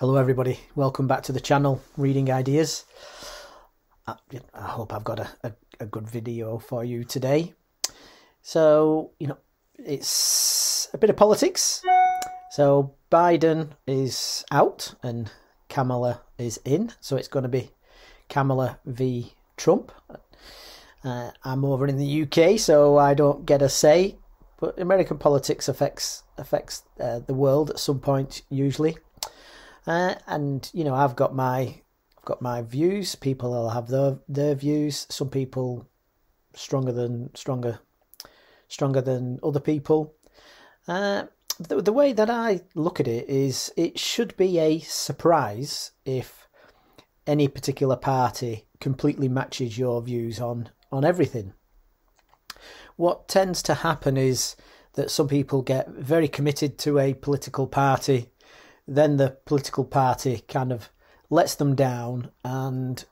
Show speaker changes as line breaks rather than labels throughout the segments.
Hello, everybody. Welcome back to the channel, Reading Ideas. I, I hope I've got a, a, a, good video for you today. So, you know, it's a bit of politics. So, Biden is out and Kamala is in. So, it's going to be Kamala v. Trump. Uh, I'm over in the UK, so I don't get a say. But American politics affects affects uh, the world at some point, usually. Uh, and you know, I've got my I've got my views. People will have their their views. Some people stronger than stronger stronger than other people. Uh, the, the way that I look at it is, it should be a surprise if any particular party completely matches your views on on everything. What tends to happen is that some people get very committed to a political party then the political party kind of lets them down and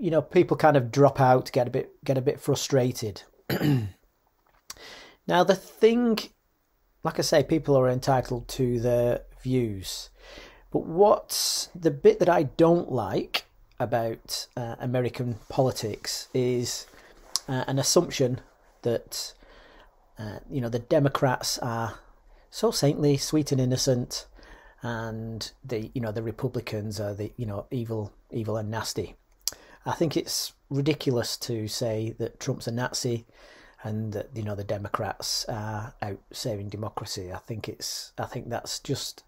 you know people kind of drop out get a bit get a bit frustrated. Now the thing like i say people are entitled to their views. But what's the bit that i don't like about uh, american politics is uh, an assumption that uh, you know the democrats are so saintly sweet and innocent and the you know the Republicans are the you know evil, evil and nasty. I think it's ridiculous to say that Trump's a Nazi and that you know the Democrats are out saving democracy. I think it's I think that's just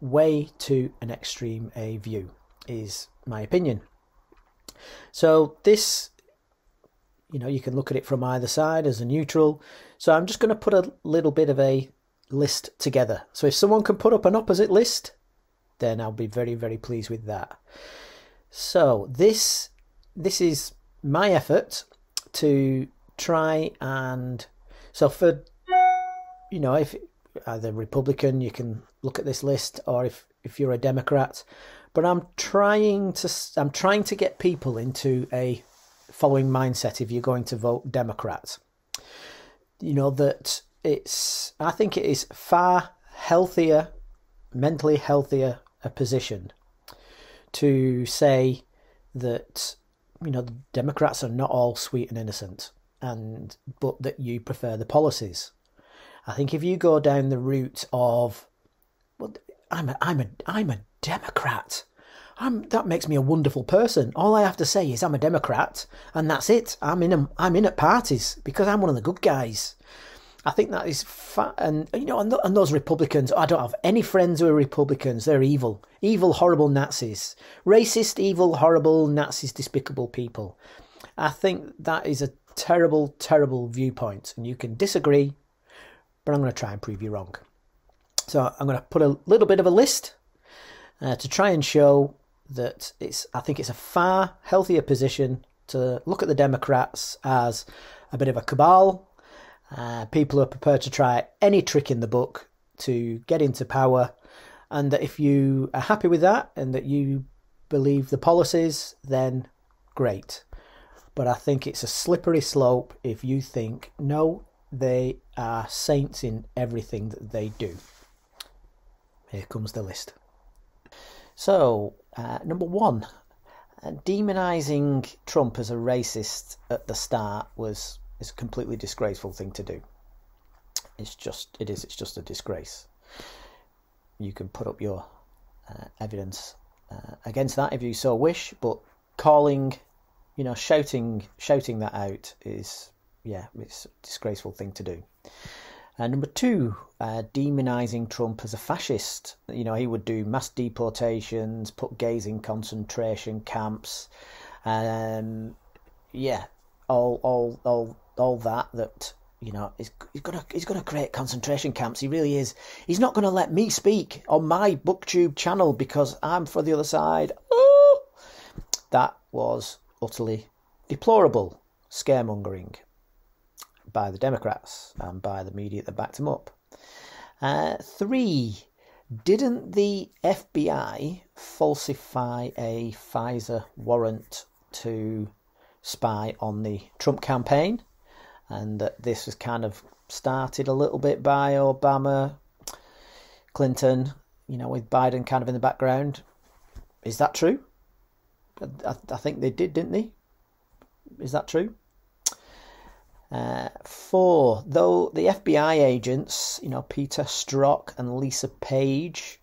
way too an extreme a view, is my opinion. So this, you know, you can look at it from either side as a neutral. So I'm just going to put a little bit of a list together. So if someone can put up an opposite list, then I'll be very, very pleased with that. So this this is my effort to try and so for you know if either Republican you can look at this list or if if you're a Democrat but I'm trying to I'm trying to get people into a following mindset if you're going to vote Democrat you know that it's I think it is far healthier, mentally healthier a position to say that you know the Democrats are not all sweet and innocent, and but that you prefer the policies. I think if you go down the route of, well, I'm a I'm a I'm a Democrat. I'm, that makes me a wonderful person. All I have to say is I'm a Democrat, and that's it. I'm in a, I'm in at parties because I'm one of the good guys. I think that is fat. And, you know, and, th- and those Republicans, I don't have any friends who are Republicans. They're evil. Evil, horrible Nazis. Racist, evil, horrible Nazis, despicable people. I think that is a terrible, terrible viewpoint. And you can disagree, but I'm going to try and prove you wrong. So I'm going to put a little bit of a list uh, to try and show that it's. I think it's a far healthier position to look at the Democrats as a bit of a cabal uh, people are prepared to try any trick in the book to get into power, and that if you are happy with that and that you believe the policies, then great. But I think it's a slippery slope if you think, no, they are saints in everything that they do. Here comes the list. So, uh, number one, uh, demonising Trump as a racist at the start was is a completely disgraceful thing to do. It's just, it is, it's just a disgrace. You can put up your uh, evidence uh, against that if you so wish, but calling, you know, shouting, shouting that out is, yeah, it's a disgraceful thing to do. And number two, uh, demonising Trump as a fascist. You know, he would do mass deportations, put gays in concentration camps. Um, yeah, all, all, all all that that you know he's, he's gonna he's gonna create concentration camps. He really is. He's not gonna let me speak on my booktube channel because I'm for the other side. Oh, that was utterly deplorable scaremongering by the Democrats and by the media that backed him up. Uh, three, didn't the FBI falsify a FISA warrant to spy on the Trump campaign? and that this was kind of started a little bit by Obama, Clinton, you know, with Biden kind of in the background. Is that true? I, I think they did, didn't they? Is that true? Uh, four, though the FBI agents, you know, Peter Strzok and Lisa Page,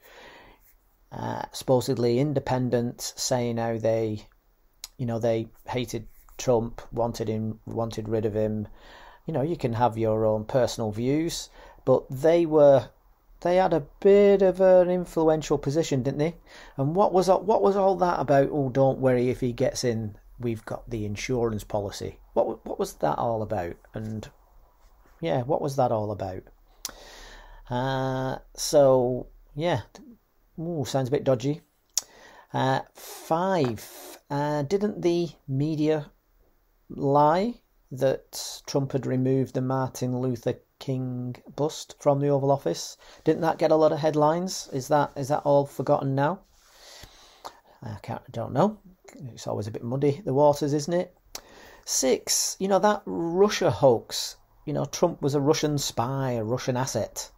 uh, supposedly independent, saying how they, you know, they hated Trump, wanted him, wanted rid of him. You know, you can have your own personal views, but they were, they had a bit of an influential position, didn't they? And what was what was all that about? Oh, don't worry if he gets in we've got the insurance policy. What what was that all about? And yeah, what was that all about? Uh, so yeah, Ooh, sounds a bit dodgy. Uh, five. Uh, didn't the media lie that Trump had removed the Martin Luther King bust from the Oval Office? Didn't that get a lot of headlines? Is that is that all forgotten now? I can't, don't know. It's always a bit muddy, the waters, isn't it? Six, you know, that Russia hoax. You know, Trump was a Russian spy, a Russian asset.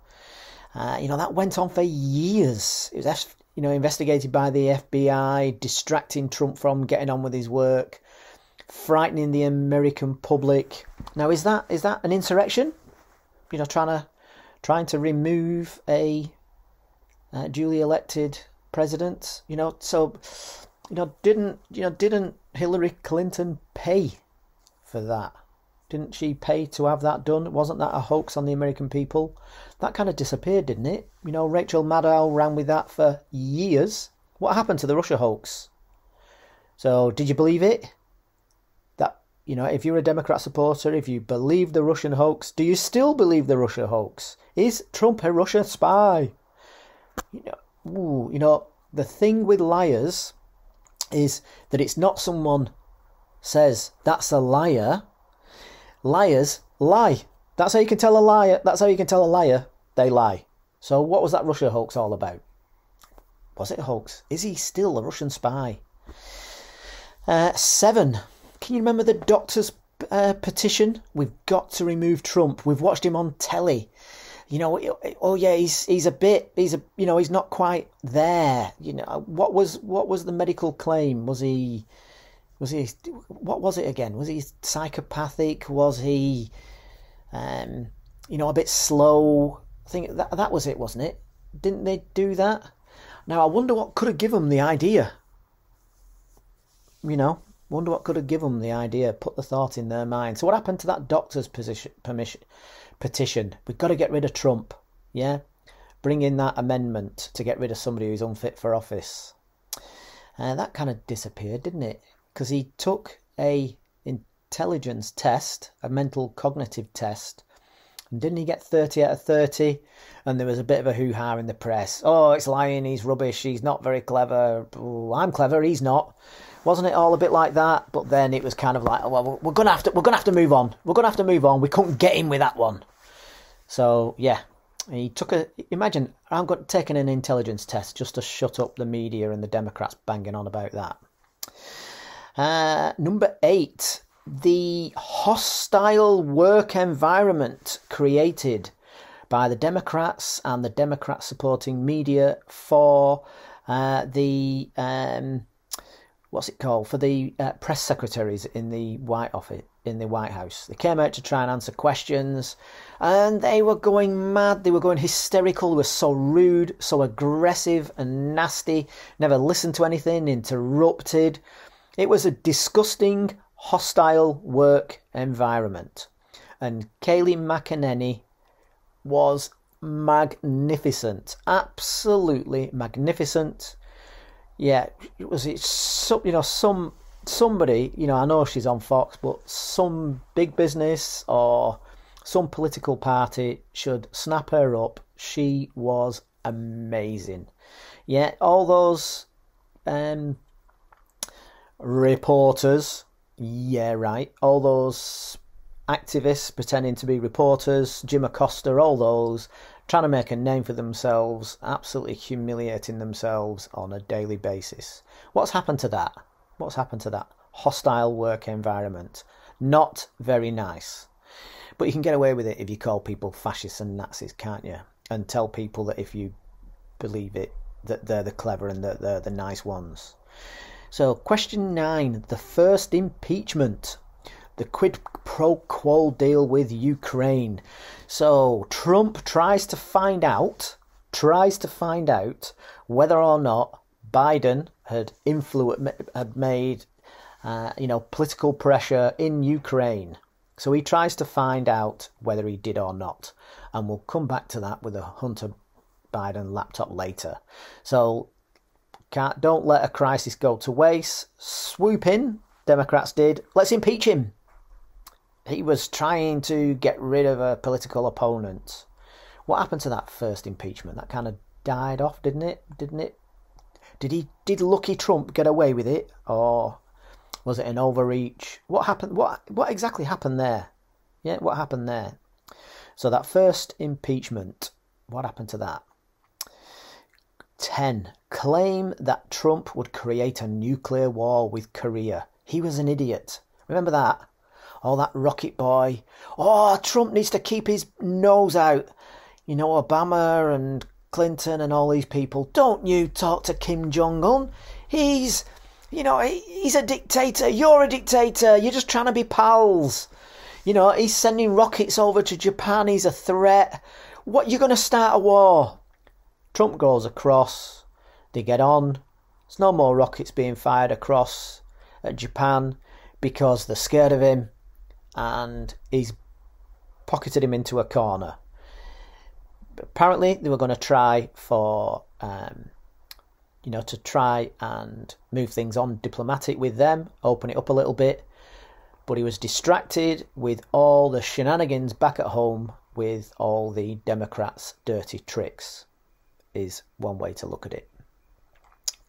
Uh, you know, that went on for years. It was, you know, investigated by the FBI, distracting Trump from getting on with his work, frightening the American public. Now, is that is that an insurrection? You know, trying to trying to remove a uh, duly elected president. You know, so you know, didn't you know, didn't Hillary Clinton pay for that? Didn't she pay to have that done? Wasn't that a hoax on the American people? That kind of disappeared, didn't it? You know, Rachel Maddow ran with that for years. What happened to the Russia hoax? So, did you believe it? You know, if you're a Democrat supporter, if you believe the Russian hoax, do you still believe the Russia hoax? Is Trump a Russia spy? You know, ooh, you know, the thing with liars is that it's not someone says that's a liar. Liars lie. That's how you can tell a liar. That's how you can tell a liar they lie. So what was that Russia hoax all about? Was it a hoax? Is he still a Russian spy? Uh, seven. Can you remember the doctor's uh, petition? We've got to remove Trump. We've watched him on telly you know, oh yeah, he's he's a bit, he's a, you know, he's not quite there. You know, what was what was the medical claim? Was he, was he, what was it again? Was he psychopathic? Was he, um, you know, a bit slow? I think that that was it, wasn't it? Didn't they do that? Now I wonder what could have given them the idea. You know, wonder what could have given them the idea, put the thought in their mind. So what happened to that doctor's position, permission? petition. We've got to get rid of Trump. Yeah? Bring in that amendment to get rid of somebody who's unfit for office. Uh, that kind of disappeared, didn't it? Because he took a intelligence test, a mental cognitive test, and didn't he get 30 out of 30? And there was a bit of a hoo ha in the press. Oh, it's lying, he's rubbish, he's not very clever. Ooh, I'm clever, he's not. Wasn't it all a bit like that? But then it was kind of like, oh, well, we're gonna have to, we're gonna have to move on. We're gonna have to move on. We couldn't get in with that one. So yeah, he took a. Imagine I'm got taking an intelligence test just to shut up the media and the Democrats banging on about that. Uh, number eight, the hostile work environment created by the Democrats and the Democrat supporting media for uh, the um, what's it called for the uh, press secretaries in the White Office in the White House. They came out to try and answer questions, and they were going mad. They were going hysterical. They were so rude, so aggressive and nasty. Never listened to anything. Interrupted. It was a disgusting, hostile work environment, and Kayleigh McEnany was magnificent, absolutely magnificent yeah, was it some, you know some somebody you know I know she's on Fox, but some big business or some political party should snap her up. She was amazing. Yeah, all those um, reporters. Yeah, right. All those activists pretending to be reporters, Jim Acosta, all those trying to make a name for themselves, absolutely humiliating themselves on a daily basis. What's happened to that? What's happened to that hostile work environment? Not very nice. But you can get away with it if you call people fascists and Nazis, can't you? And tell people that if you believe it that they're the clever and that they're the nice ones. So, question nine the first impeachment, the quid pro quo deal with Ukraine. So, Trump tries to find out, tries to find out whether or not Biden had influence had made, uh, you know, political pressure in Ukraine. So he tries to find out whether he did or not, and we'll come back to that with a Hunter Biden laptop later. So can't, don't let a crisis go to waste. Swoop in, Democrats did. Let's impeach him. He was trying to get rid of a political opponent. What happened to that first impeachment? That kind of died off, didn't it? Didn't it? Did he? Did Lucky Trump get away with it, or was it an overreach? What happened? What what exactly happened there? Yeah, what happened there? So that first impeachment, what happened to that? 10. Claim that Trump would create a nuclear war with Korea. He was an idiot. Remember that? Oh, that rocket boy. Oh, Trump needs to keep his nose out. You know, Obama and Clinton and all these people. Don't you talk to Kim Jong un. He's, you know, he's a dictator. You're a dictator. You're just trying to be pals. You know, he's sending rockets over to Japan. He's a threat. What, you're going to start a war? Trump goes across, they get on. There's no more rockets being fired across at Japan because they're scared of him and he's pocketed him into a corner. Apparently, they were going to try for, um, you know, to try and move things on diplomatic with them, open it up a little bit. But he was distracted with all the shenanigans back at home with all the Democrats' dirty tricks is one way to look at it.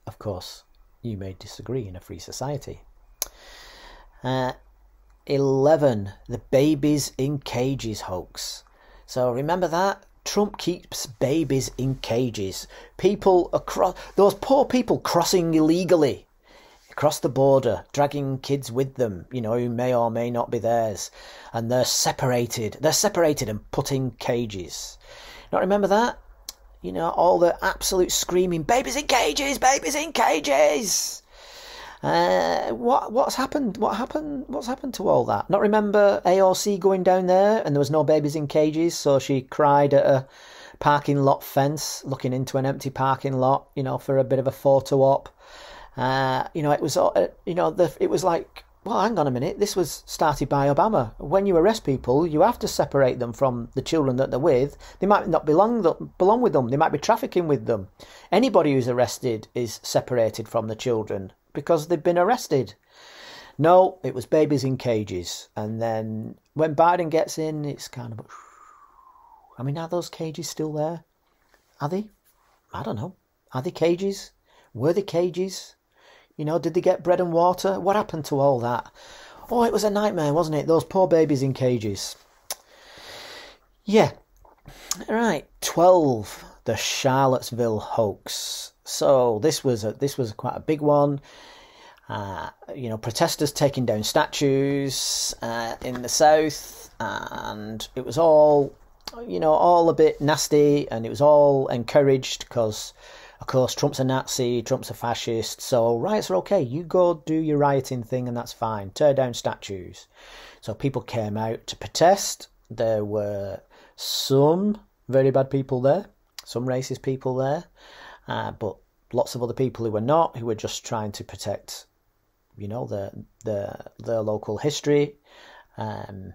Of course, you may disagree in a free society. Uh, 11. The babies in cages hoax. So remember that? Trump keeps babies in cages. People across, those poor people crossing illegally across the border, dragging kids with them, you know, who may or may not be theirs. And they're separated. They're separated and put in cages. Not remember that? You know, all the absolute screaming, babies in cages, babies in cages. Uh, what what's happened? What happened? What's happened to all that? Not remember AOC going down there and there was no babies in cages, so she cried at a parking lot fence, looking into an empty parking lot, you know, for a bit of a photo op. Uh, you know, it was, uh, you know, the, it was like well, hang on a minute, this was started by Obama. When you arrest people, you have to separate them from the children that they're with. They might not belong belong with them. They might be trafficking with them. Anybody who's arrested is separated from the children because they've been arrested. No, it was babies in cages. And then when Biden gets in, it's kind of. I mean, are those cages still there? Are they? I don't know. Are they cages? Were they cages? You know, did they get bread and water? What happened to all that? Oh, it was a nightmare, wasn't it? Those poor babies in cages. Yeah. Right. 12. The Charlottesville hoax. So this was a, this was quite a big one. Uh, you know, protesters taking down statues uh, in the south, and it was all, you know, all a bit nasty, and it was all encouraged because of course, Trump's a Nazi, Trump's a fascist, so riots are okay. You go do your rioting thing, and that's fine. Tear down statues. So people came out to protest. There were some very bad people there, some racist people there, uh, but lots of other people who were not, who were just trying to protect, you know, the the their local history, um,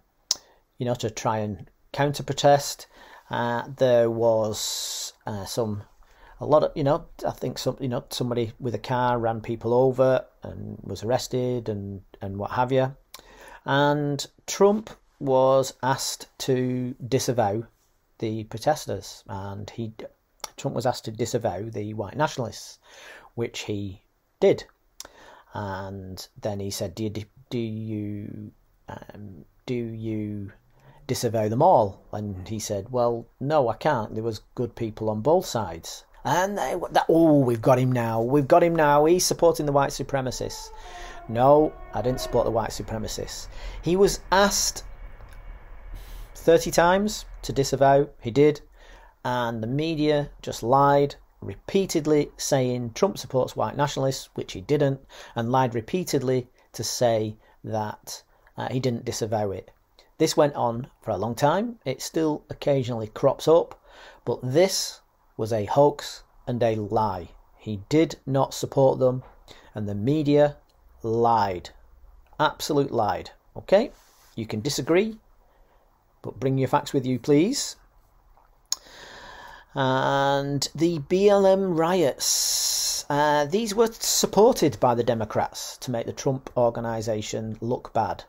you know, to try and counter protest. Uh, there was uh, some a lot of you know I think some you know somebody with a car ran people over and was arrested and and what have you, and Trump was asked to disavow the protesters, and he Trump was asked to disavow the white nationalists, which he did, and then he said, "Do you do you um, do you disavow them all?" And he said, "Well, no, I can't. There was good people on both sides." And they, that, oh, we've got him now. We've got him now. He's supporting the white supremacists. No, I didn't support the white supremacists. He was asked 30 times to disavow. He did. And the media just lied repeatedly saying Trump supports white nationalists, which he didn't, and lied repeatedly to say that uh, he didn't disavow it. This went on for a long time. It still occasionally crops up, but this was a hoax and a lie. He did not support them, and the media lied. Absolute lied. Okay? You can disagree, but bring your facts with you, please. And the BLM riots. Uh, these were supported by the Democrats to make the Trump organization look bad.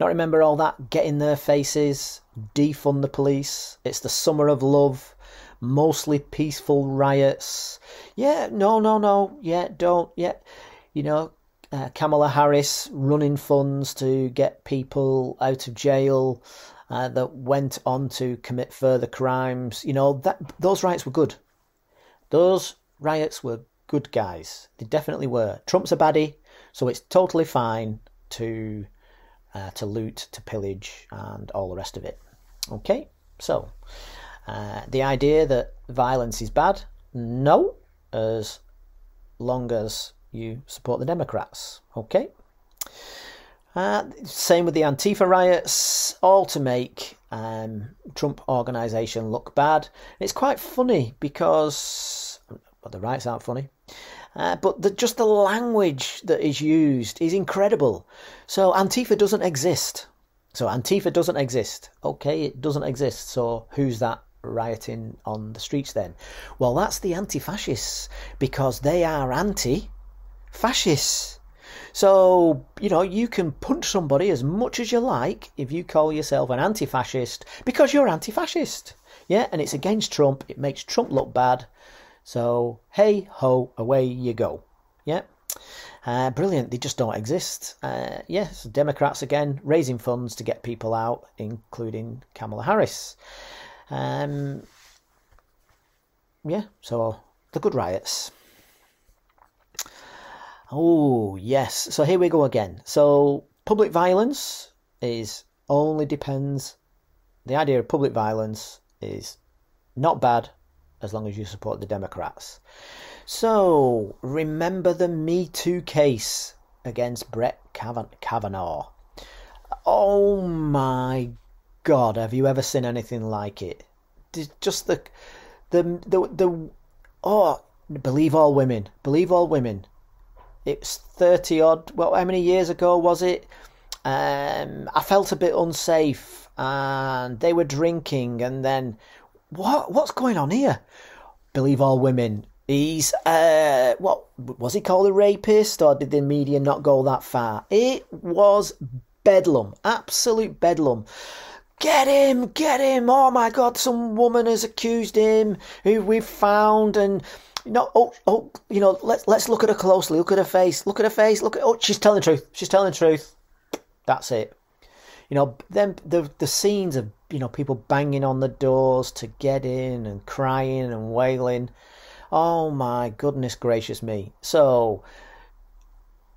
Not remember all that get in their faces, defund the police, it's the summer of love, mostly peaceful riots. Yeah, no, no, no, yeah, don't, yeah. You know, uh, Kamala Harris running funds to get people out of jail uh, that went on to commit further crimes. You know, that those riots were good. Those riots were good guys. They definitely were. Trump's a baddie, so it's totally fine to uh, to loot, to pillage, and all the rest of it. Okay, so uh, the idea that violence is bad, no, as long as you support the Democrats. Okay. Uh, same with the Antifa riots, all to make um, Trump organisation look bad. It's quite funny because well, the riots aren't funny, uh, but the, just the language that is used is incredible. So Antifa doesn't exist. So Antifa doesn't exist. Okay, it doesn't exist. So who's that rioting on the streets then? Well, that's the anti-fascists because they are anti-fascists. So, you know, you can punch somebody as much as you like if you call yourself an anti fascist because you're anti fascist. Yeah, and it's against Trump. It makes Trump look bad. So, hey ho, away you go. Yeah. Uh, brilliant. They just don't exist. Uh, yes, Democrats again raising funds to get people out, including Kamala Harris. Um, yeah, so the good riots. Oh, yes. So here we go again. So public violence is only depends. The idea of public violence is not bad as long as you support the Democrats. So remember the Me Too case against Brett Kavanaugh. Oh my God, have you ever seen anything like it? Just the, the, the, the, oh, believe all women, believe all women it's 30 odd, well, how many years ago was it? Um, I felt a bit unsafe and they were drinking and then what what's going on here? Believe all women. He's uh what was he called a rapist or did the media not go that far? It was bedlam, absolute bedlam. Get him, get him! Oh my god, some woman has accused him who we've found and no, oh, oh, you know, let's let's look at her closely. Look at her face. Look at her face. Look at oh, she's telling the truth. She's telling the truth. That's it. You know, then the the scenes of you know people banging on the doors to get in and crying and wailing. Oh my goodness gracious me! So,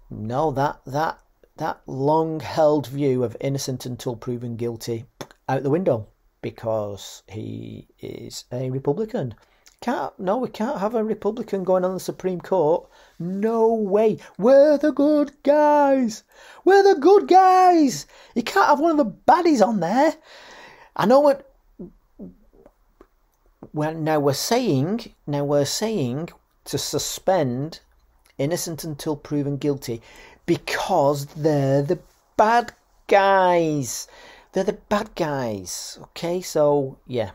no, that that that long held view of innocent until proven guilty out the window because he is a Republican. Can't no, we can't have a Republican going on the Supreme Court. No way. We're the good guys. We're the good guys. You can't have one of the baddies on there. I know what. Well, now we're saying, now we're saying to suspend innocent until proven guilty because they're the bad guys. They're the bad guys. Okay, so yeah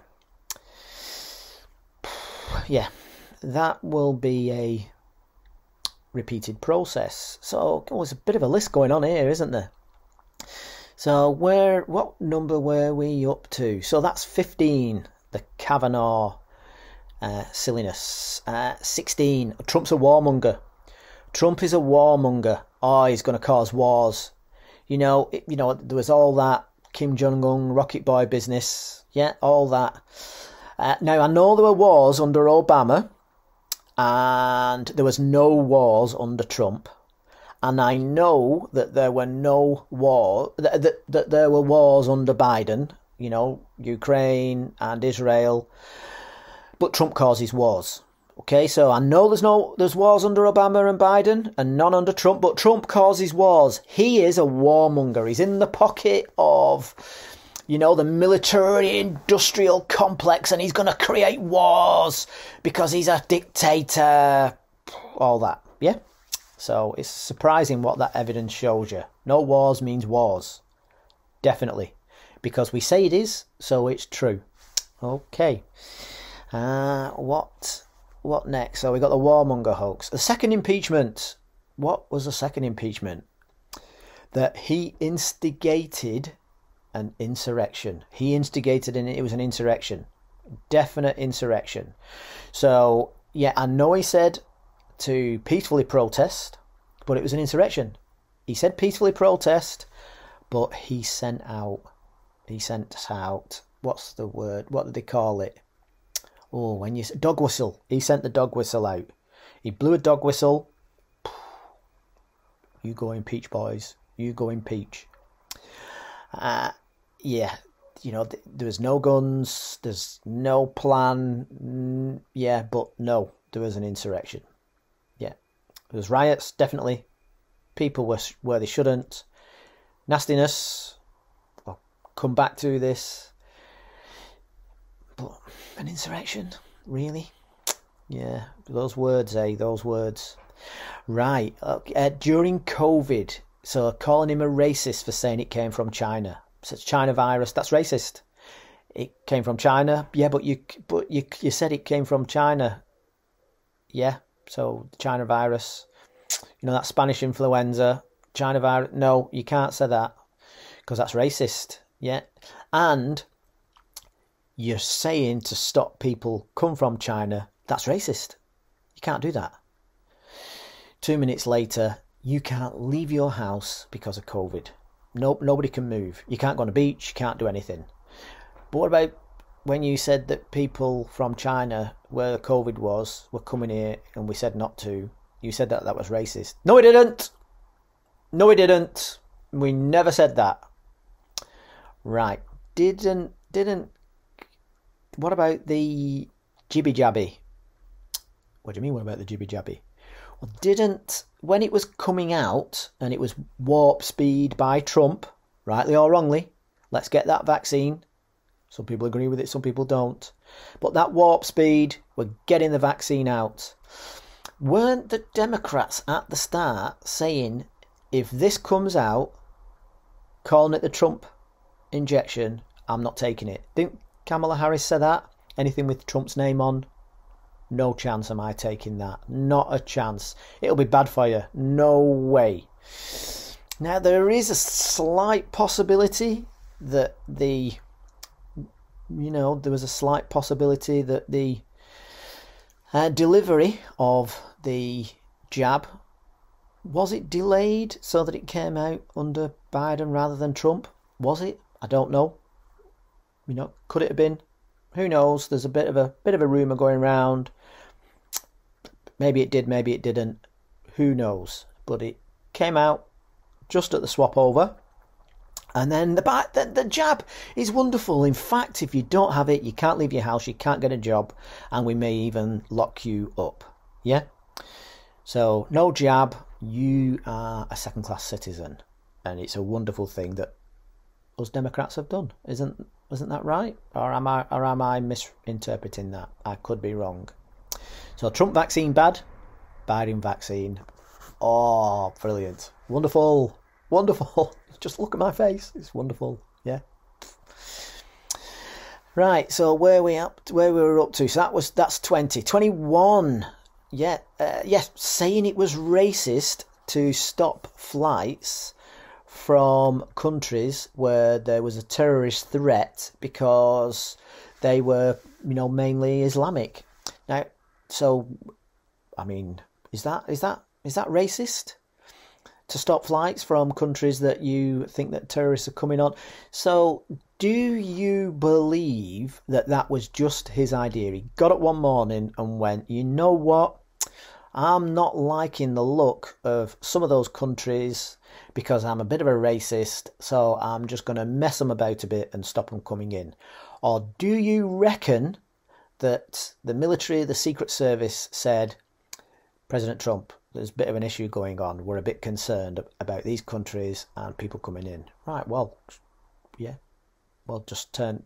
yeah, that will be a repeated process. So oh, there's a bit of a list going on here, isn't there? So where what number were we up to? So that's 15, the Kavanaugh uh, silliness. Uh, 16, Trump's a warmonger. Trump is a warmonger. Oh, he's going to cause wars. You know, it, you know, there was all that Kim Jong Un rocket boy business. Yeah, all that. Uh, now, I know there were wars under Obama, and there was no wars under Trump. And I know that there were no war that, that, that there were wars under Biden, you know, Ukraine and Israel. But Trump causes wars. Okay, so I know there's no there's wars under Obama and Biden and none under Trump, but Trump causes wars. He is a warmonger. He's in the pocket of you know, the military industrial complex and he's going to create wars because he's a dictator. All that. Yeah? So it's surprising what that evidence shows you. No wars means wars. Definitely. Because we say it is, so it's true. Okay. Uh, what what next? So we got the warmonger hoax. The second impeachment. What was the second impeachment? That he instigated an insurrection. He instigated it. It was an insurrection. Definite insurrection. So, yeah, I know he said to peacefully protest, but it was an insurrection. He said peacefully protest, but he sent out, he sent out, what's the word? What did they call it? Oh, when you dog whistle. He sent the dog whistle out. He blew a dog whistle. You go in peach, boys. You go in peach. Uh, yeah, you know, there was no guns. There's no plan. Yeah, but no, there was an insurrection. Yeah, there was riots. Definitely, people were where they shouldn't. Nastiness. I'll come back to this. But an insurrection, really? Yeah, those words, eh? Those words. Right. Okay. Uh, during COVID, so calling him a racist for saying it came from China. So it's China virus. That's racist. It came from China. Yeah, but you but you you said it came from China. Yeah. So China virus. You know that Spanish influenza. China virus. No, you can't say that because that's racist. Yeah. And you're saying to stop people come from China. That's racist. You can't do that. Two minutes later, you can't leave your house because of COVID. Nope, nobody can move. You can't go on a beach, you can't do anything. But what about when you said that people from China, where COVID was, were coming here and we said not to? You said that that was racist. No, we didn't. No, we didn't. We never said that. Right. Didn't, didn't. What about the jibby jabby? What do you mean, what about the jibby jabby? Didn't when it was coming out and it was warp speed by Trump, rightly or wrongly, let's get that vaccine. Some people agree with it, some people don't. But that warp speed, we're getting the vaccine out. Weren't the Democrats at the start saying if this comes out, calling it the Trump injection, I'm not taking it? Didn't Kamala Harris say that? Anything with Trump's name on, no chance am I taking that. Not a chance. It'll be bad for you. No way. Now, there is a slight possibility that the, you know, there was a slight possibility that the uh, delivery of the jab was it delayed so that it came out under Biden rather than Trump? Was it? I don't know. You know, could it have been? Who knows? There's a bit of a bit of a rumor going around Maybe it did, maybe it didn't. Who knows? But it came out just at the swap over. And then the, the, the jab is wonderful. In fact, if you don't have it, you can't leave your house, you can't get a job, and we may even lock you up. Yeah? So, no jab, you are a second class citizen. And it's a wonderful thing that us Democrats have done. Isn't isn't that right? Or am I or am I misinterpreting that? I could be wrong. So Trump vaccine bad, Biden vaccine. Oh, brilliant. Wonderful. Wonderful. Just look at my face. It's wonderful. Yeah. Right, so where we up where we were up to. So that was that's 20. 21. Yeah, uh, yeah, saying it was racist to stop flights from countries where there was a terrorist threat because they were, you know, mainly Islamic. Now, so, I mean, is that is that is that racist? To stop flights from countries that you think that terrorists are coming on. So, do you believe that that was just his idea? He got up one morning and went, you know what? I'm not liking the look of some of those countries because I'm a bit of a racist, so I'm just going to mess them about a bit and stop them coming in. Or do you reckon that the military, the Secret Service said, President Trump, there's a bit of an issue going on. We're a bit concerned about these countries and people coming in. Right, well, yeah, well, just turn.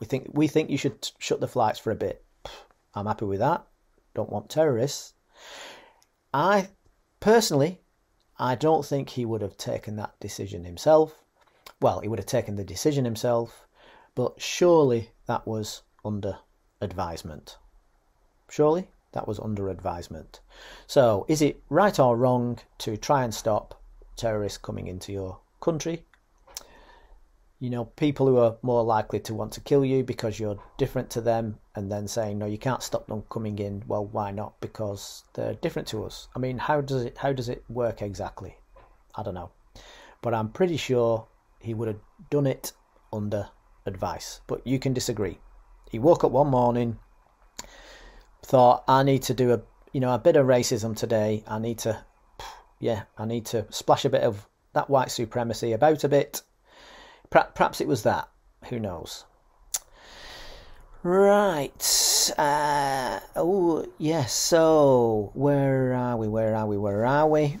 We think we think you should shut the flights for a bit. I'm happy with that. Don't want terrorists. I personally, I don't think he would have taken that decision himself. Well, he would have taken the decision himself, but surely that was under advisement. Surely that was under advisement. So, is it right or wrong to try and stop terrorists coming into your country? You know, people who are more likely to want to kill you because you're different to them, and then saying, no, you can't stop them coming in. Well, why not? Because they're different to us. I mean, how does it how does it work exactly? I don't know, but I'm pretty sure he would have done it under advice. But you can disagree. He woke up one morning, thought, I need to do a you know a bit of racism today. I need to, yeah, I need to splash a bit of that white supremacy about a bit. Perhaps it was that. Who knows? Right. Uh, oh, yes. So, where are we? Where are we? Where are we?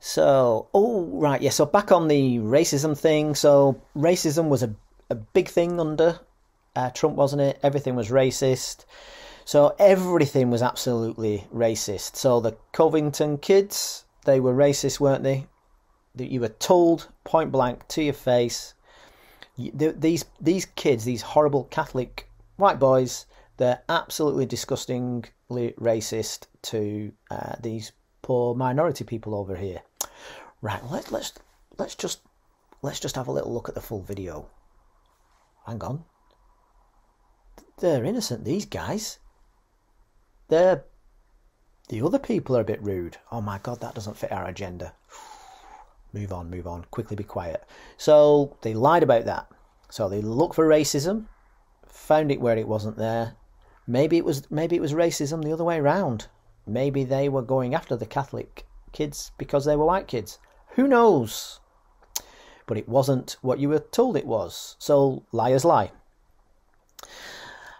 So, oh, right. Yeah. So, back on the racism thing. So, racism was a, a big thing under uh, Trump, wasn't it? Everything was racist. So everything was absolutely racist. So the Covington kids, they were racist, weren't they? That you were told point blank to your face. These these kids, these horrible Catholic white boys, they're absolutely disgustingly racist to uh, these poor minority people over here. Right, let, let's let's just let's just have a little look at the full video. Hang on. They're innocent, these guys. They're the other people are a bit rude. Oh my god, that doesn't fit our agenda. Move on, move on. Quickly be quiet. So they lied about that. So they looked for racism, found it where it wasn't there. Maybe it was maybe it was racism the other way around. Maybe they were going after the Catholic kids because they were white kids. Who knows? But it wasn't what you were told it was. So liars lie.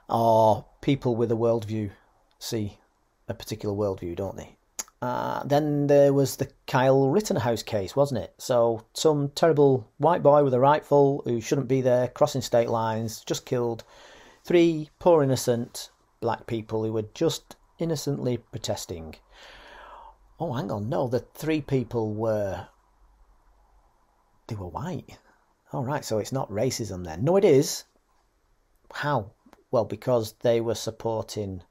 Or people with a worldview see a particular worldview, don't they? Uh, then there was the Kyle Rittenhouse case, wasn't it? So some terrible white boy with a rifle who shouldn't be there, crossing state lines, just killed three poor innocent black people who were just innocently protesting. Oh, hang on, no, the three people were they were white. All right, so it's not racism then. No, it is. How? Well, because they were supporting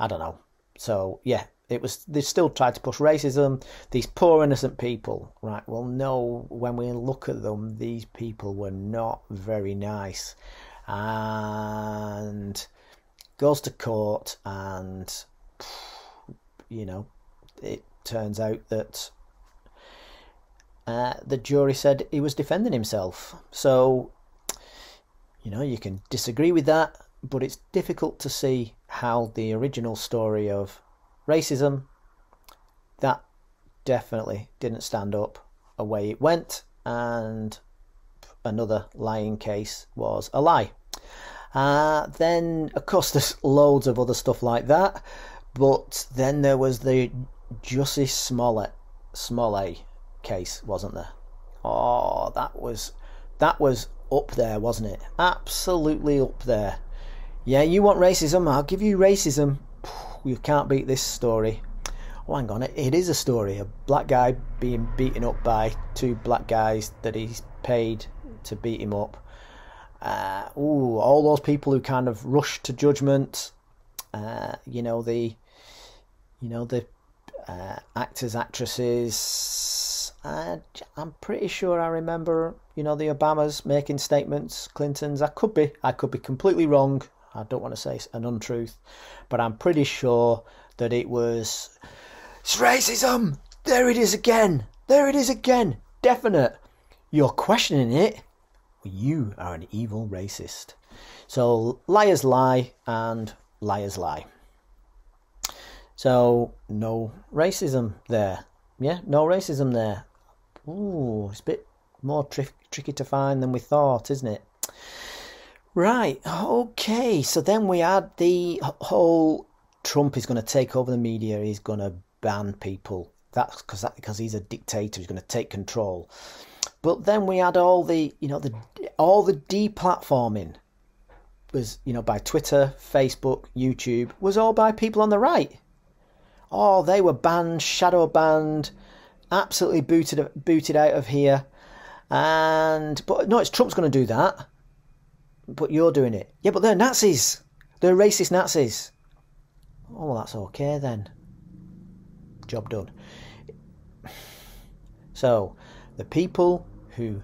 I don't know. So yeah, it was they still tried to push racism. These poor innocent people, right? Well, no, when we look at them, these people were not very nice, and goes to court, and you know, it turns out that uh, the jury said he was defending himself. So, you know, you can disagree with that, but it's difficult to see how the original story of racism that definitely didn't stand up. Away it went and another lying case was a lie. Uh, then of course there's loads of other stuff like that but then there was the Jussie Smollett Smollett case wasn't there? Oh that was that was up there wasn't it absolutely up there yeah, you want racism? I'll give you racism. You can't beat this story. Oh, hang on, it, is a story. A black guy being beaten up by two black guys that he's paid to beat him up. Uh, ooh, all those people who kind of rush to judgment. Uh, you know the, you know the uh, actors, actresses. Uh, I'm pretty sure I remember, you know, the Obamas making statements, Clintons. I could be, I could be completely wrong. I don't want to say an untruth, but I'm pretty sure that it was. It's racism! There it is again! There it is again! Definite! You're questioning it? You are an evil racist. So, liars lie and liars lie. So, no racism there. Yeah, no racism there. Ooh, it's a bit more tri- tricky to find than we thought, isn't it? Right. Okay. So then we had the whole Trump is going to take over the media. He's going to ban people. That's because that because he's a dictator. He's going to take control. But then we had all the you know the all the deplatforming was you know by Twitter, Facebook, YouTube was all by people on the right. Oh, they were banned, shadow banned, absolutely booted booted out of here. And but no, it's Trump's going to do that. But you're doing it. Yeah, but they're Nazis. They're racist Nazis. Oh, well, that's okay then. Job done. So, the people who.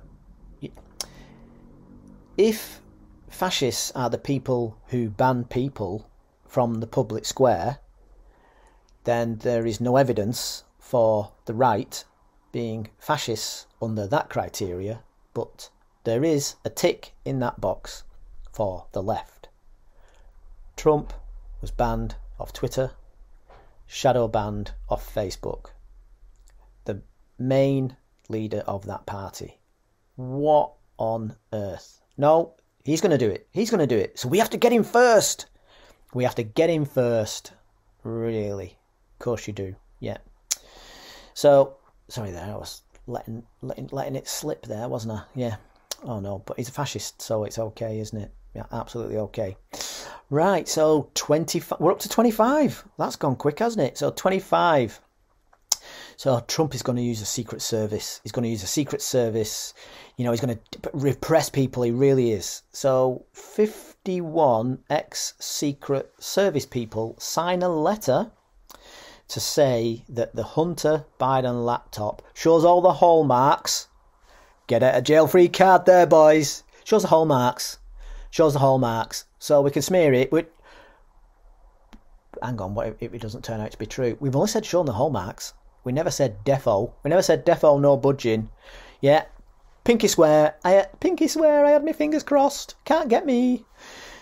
If fascists are the people who ban people from the public square, then there is no evidence for the right being fascists under that criteria, but there is a tick in that box for the left. Trump was banned off Twitter, shadow banned off Facebook. The main leader of that party. What on earth? No, he's going to do it. He's going to do it. So we have to get him first. We have to get him first. Really. Of course you do. Yeah. So, sorry there, I was letting, letting, letting it slip there, wasn't I? Yeah. Oh no, but he's a fascist, so it's okay, isn't it? Yeah, absolutely okay. Right, so 25, we're up to 25. That's gone quick, hasn't it? So 25. So Trump is going to use a secret service. He's going to use a secret service. You know, he's going to repress people. He really is. So 51 ex secret service people sign a letter to say that the Hunter Biden laptop shows all the hallmarks. Get out a jail free card there, boys. Shows the hallmarks. Shows the hallmarks. So we can smear it. With... Hang on, what if it doesn't turn out to be true? We've only said shown the hallmarks. We never said defo. We never said defo, no budging. Yeah, pinky swear. I pinky swear. I had my fingers crossed. Can't get me.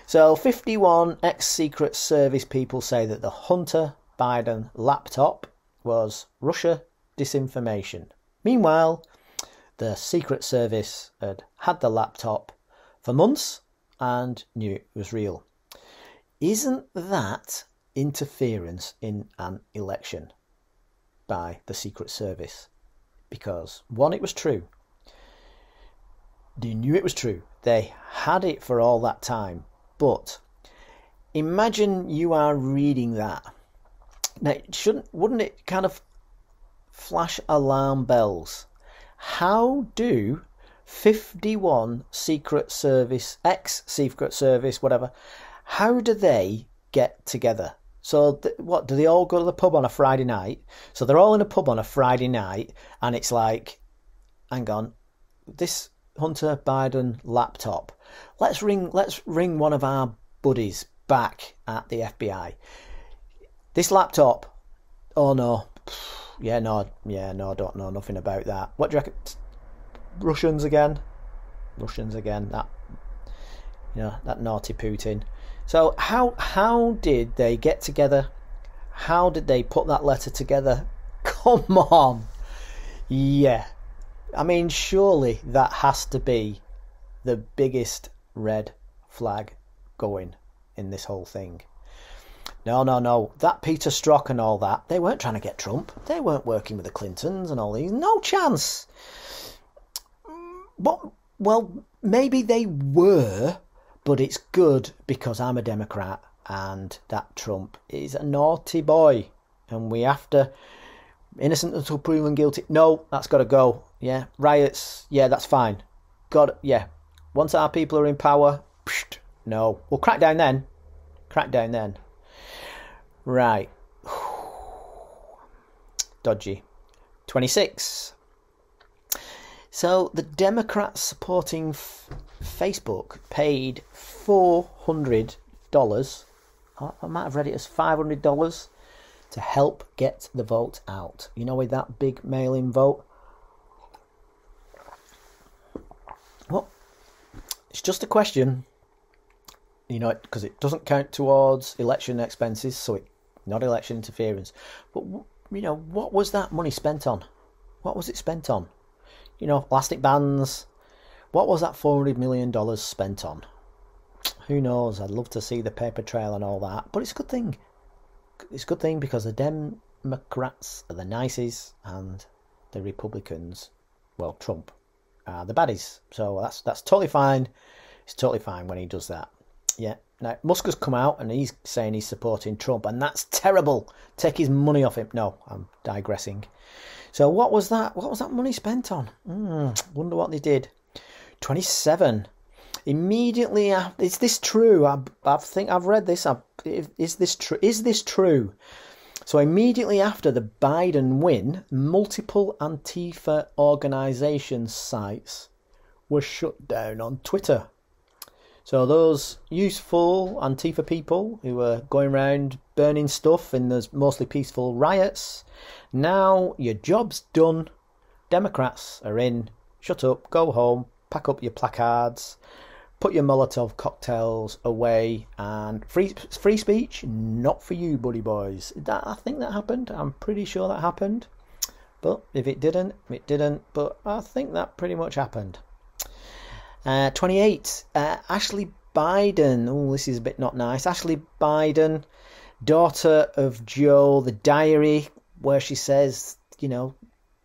So 51 ex-secret service people say that the Hunter Biden laptop was Russia disinformation. Meanwhile, the Secret Service had had the laptop for months and knew it was real. Isn't that interference in an election by the Secret Service? Because, one, it was true. They knew it was true. They had it for all that time. But imagine you are reading that now, shouldn't wouldn't it kind of flash alarm bells? How do 51 Secret Service, ex Secret Service, whatever, how do they get together? So, th- what do they all go to the pub on a Friday night? So they're all in a pub on a Friday night, and it's like, hang on, this Hunter Biden laptop. Let's ring. Let's ring one of our buddies back at the FBI. This laptop, oh no, yeah, no, yeah, no, I don't know nothing about that. What do you reckon? Russians again? Russians again? That, you know, that naughty Putin. So how how did they get together? How did they put that letter together? Come on, yeah. I mean, surely that has to be the biggest red flag going in this whole thing. No, no, no. That Peter Strzok and all that, they weren't trying to get Trump. They weren't working with the Clintons and all these. No chance. Mm, but, well, maybe they were, but it's good because I'm a Democrat and that Trump is a naughty boy. And we have to. Innocent until proven guilty. No, that's got to go. Yeah. Riots. Yeah, that's fine. Got Yeah. Once our people are in power, no. We'll crack down then. Crack down then. Right. Dodgy. 26. So the Democrats supporting F- Facebook paid $400. I might have read it as $500 to help get the vote out. You know, with that big mail in vote. Well, it's just a question, you know, because it doesn't count towards election expenses, so it not election interference. But you know, what was that money spent on? What was it spent on? You know, plastic bands. What was that four hundred million dollars spent on? Who knows? I'd love to see the paper trail and all that, but it's a good thing. It's a good thing because the Democrats are the nices and the Republicans, well, Trump, are the baddies. So that's that's totally fine. It's totally fine when he does that. Yeah. Now Musk has come out and he's saying he's supporting Trump, and that's terrible. Take his money off him. No, I'm digressing. So what was that? What was that money spent on? Mm, wonder what they did. Twenty-seven. Immediately after, is this true? I, I think I've read this. I, is this true? Is this true? So immediately after the Biden win, multiple Antifa organisation sites were shut down on Twitter. So those useful Antifa people who were going around burning stuff in those mostly peaceful riots, now your job's done. Democrats are in. Shut up, go home, pack up your placards, put your Molotov cocktails away, and free free speech not for you, buddy boys. That I think that happened. I'm pretty sure that happened. But if it didn't, it didn't. But I think that pretty much happened. Uh, 28. Uh, Ashley Biden. Oh, this is a bit not nice. Ashley Biden, daughter of Joe, the diary, where she says, you know,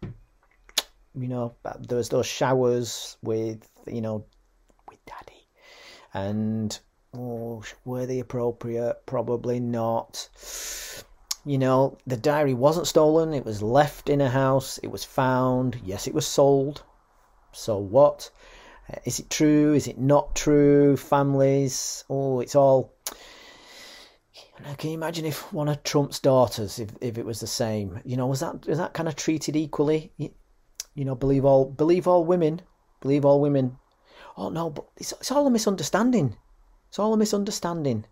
you know, there was those showers with, you know, with daddy. And, oh, were they appropriate? Probably not. You know, the diary wasn't stolen. It was left in a house. It was found. Yes, it was sold. So what? Is it true? Is it not true? Families? Oh, it's all. Can you imagine if one of Trump's daughters, if, if it was the same, you know, was that was that kind of treated equally? You, you know, believe all believe all women, believe all women. Oh no, but it's, it's all a misunderstanding. It's all a misunderstanding,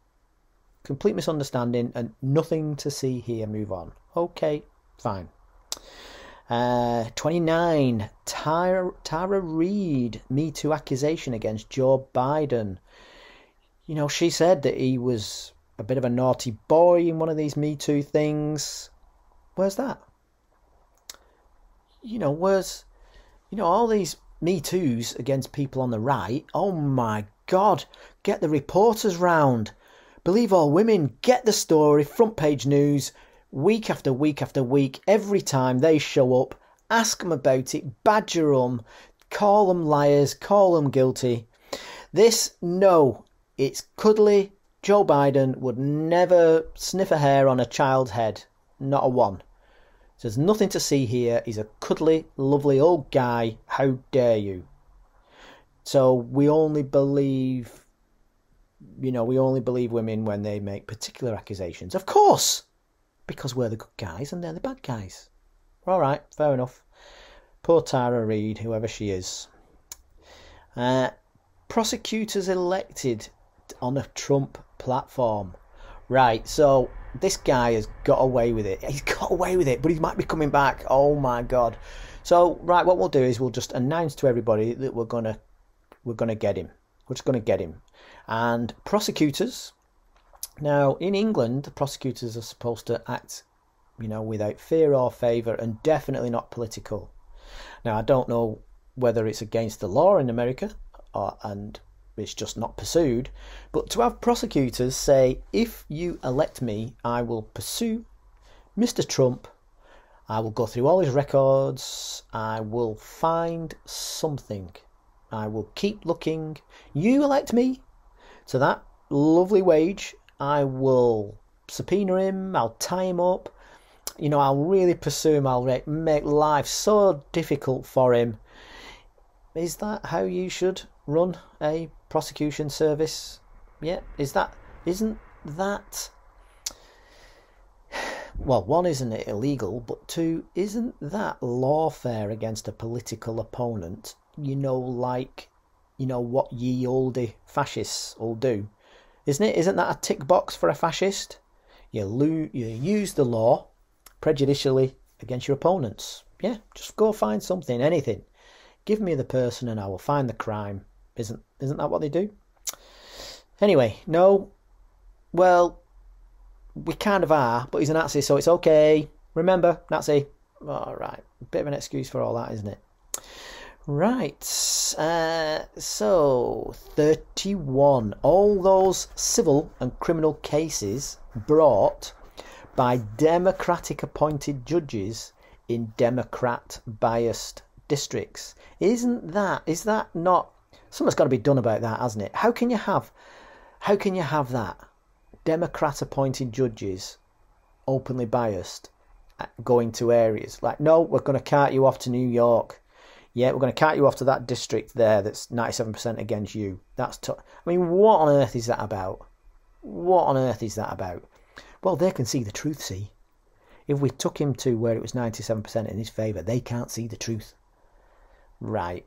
complete misunderstanding, and nothing to see here. Move on. Okay, fine. Uh, 29. Tara, Tara Reade, Me Too accusation against Joe Biden. You know, she said that he was a bit of a naughty boy in one of these Me Too things. Where's that? You know, where's, you know, all these Me Too's against people on the right. Oh my God, get the reporters round. Believe all women, get the story, front page news week after week after week, every time they show up, ask them about it, badger them, call them liars, call them guilty. This, no, it's cuddly. Joe Biden would never sniff a hair on a child's head, not a one. There's nothing to see here. He's a cuddly, lovely old guy. How dare you? So we only believe, you know, we only believe women when they make particular accusations. Of course! Because we're the good guys and they're the bad guys. All right, fair enough. Poor Tara Reade, whoever she is. Uh, prosecutors elected on a Trump platform. Right, so this guy has got away with it. He's got away with it, but he might be coming back. Oh my god. So, right, what we'll do is we'll just announce to everybody that we're gonna we're gonna get him. We're just gonna get him. And prosecutors now, in England, the prosecutors are supposed to act, you know, without fear or favour and definitely not political. Now, I don't know whether it's against the law in America or, and it's just not pursued, but to have prosecutors say, if you elect me, I will pursue Mr. Trump, I will go through all his records, I will find something, I will keep looking. You elect me to that lovely wage I will subpoena him, I'll tie him up, you know, I'll really pursue him, I'll make life so difficult for him. Is that how you should run a prosecution service? Yeah, is that, isn't that, well, one, isn't it illegal, but two, isn't that lawfare against a political opponent? You know, like, you know, what ye olde fascists will do isn't it? Isn't that a tick box for a fascist? You, lo- you use the law prejudicially against your opponents. Yeah, just go find something, anything. Give me the person and I will find the crime. Isn't isn't that what they do? Anyway, no. Well, we kind of are, but he's a Nazi, so it's okay. Remember, Nazi. All right, bit of an excuse for all that, isn't it? Right. Uh, so, 31. All those civil and criminal cases brought by Democratic appointed judges in Democrat biased districts. Isn't that, is that not, something's got to be done about that, hasn't it? How can you have, how can you have that? Democrat appointed judges openly biased going to areas like, no, we're going to cart you off to New York. Yeah, we're going to cart you off to that district there that's 97% against you. That's t- I mean, what on earth is that about? What on earth is that about? Well, they can see the truth, see. If we took him to where it was 97% in his favour, they can't see the truth. Right.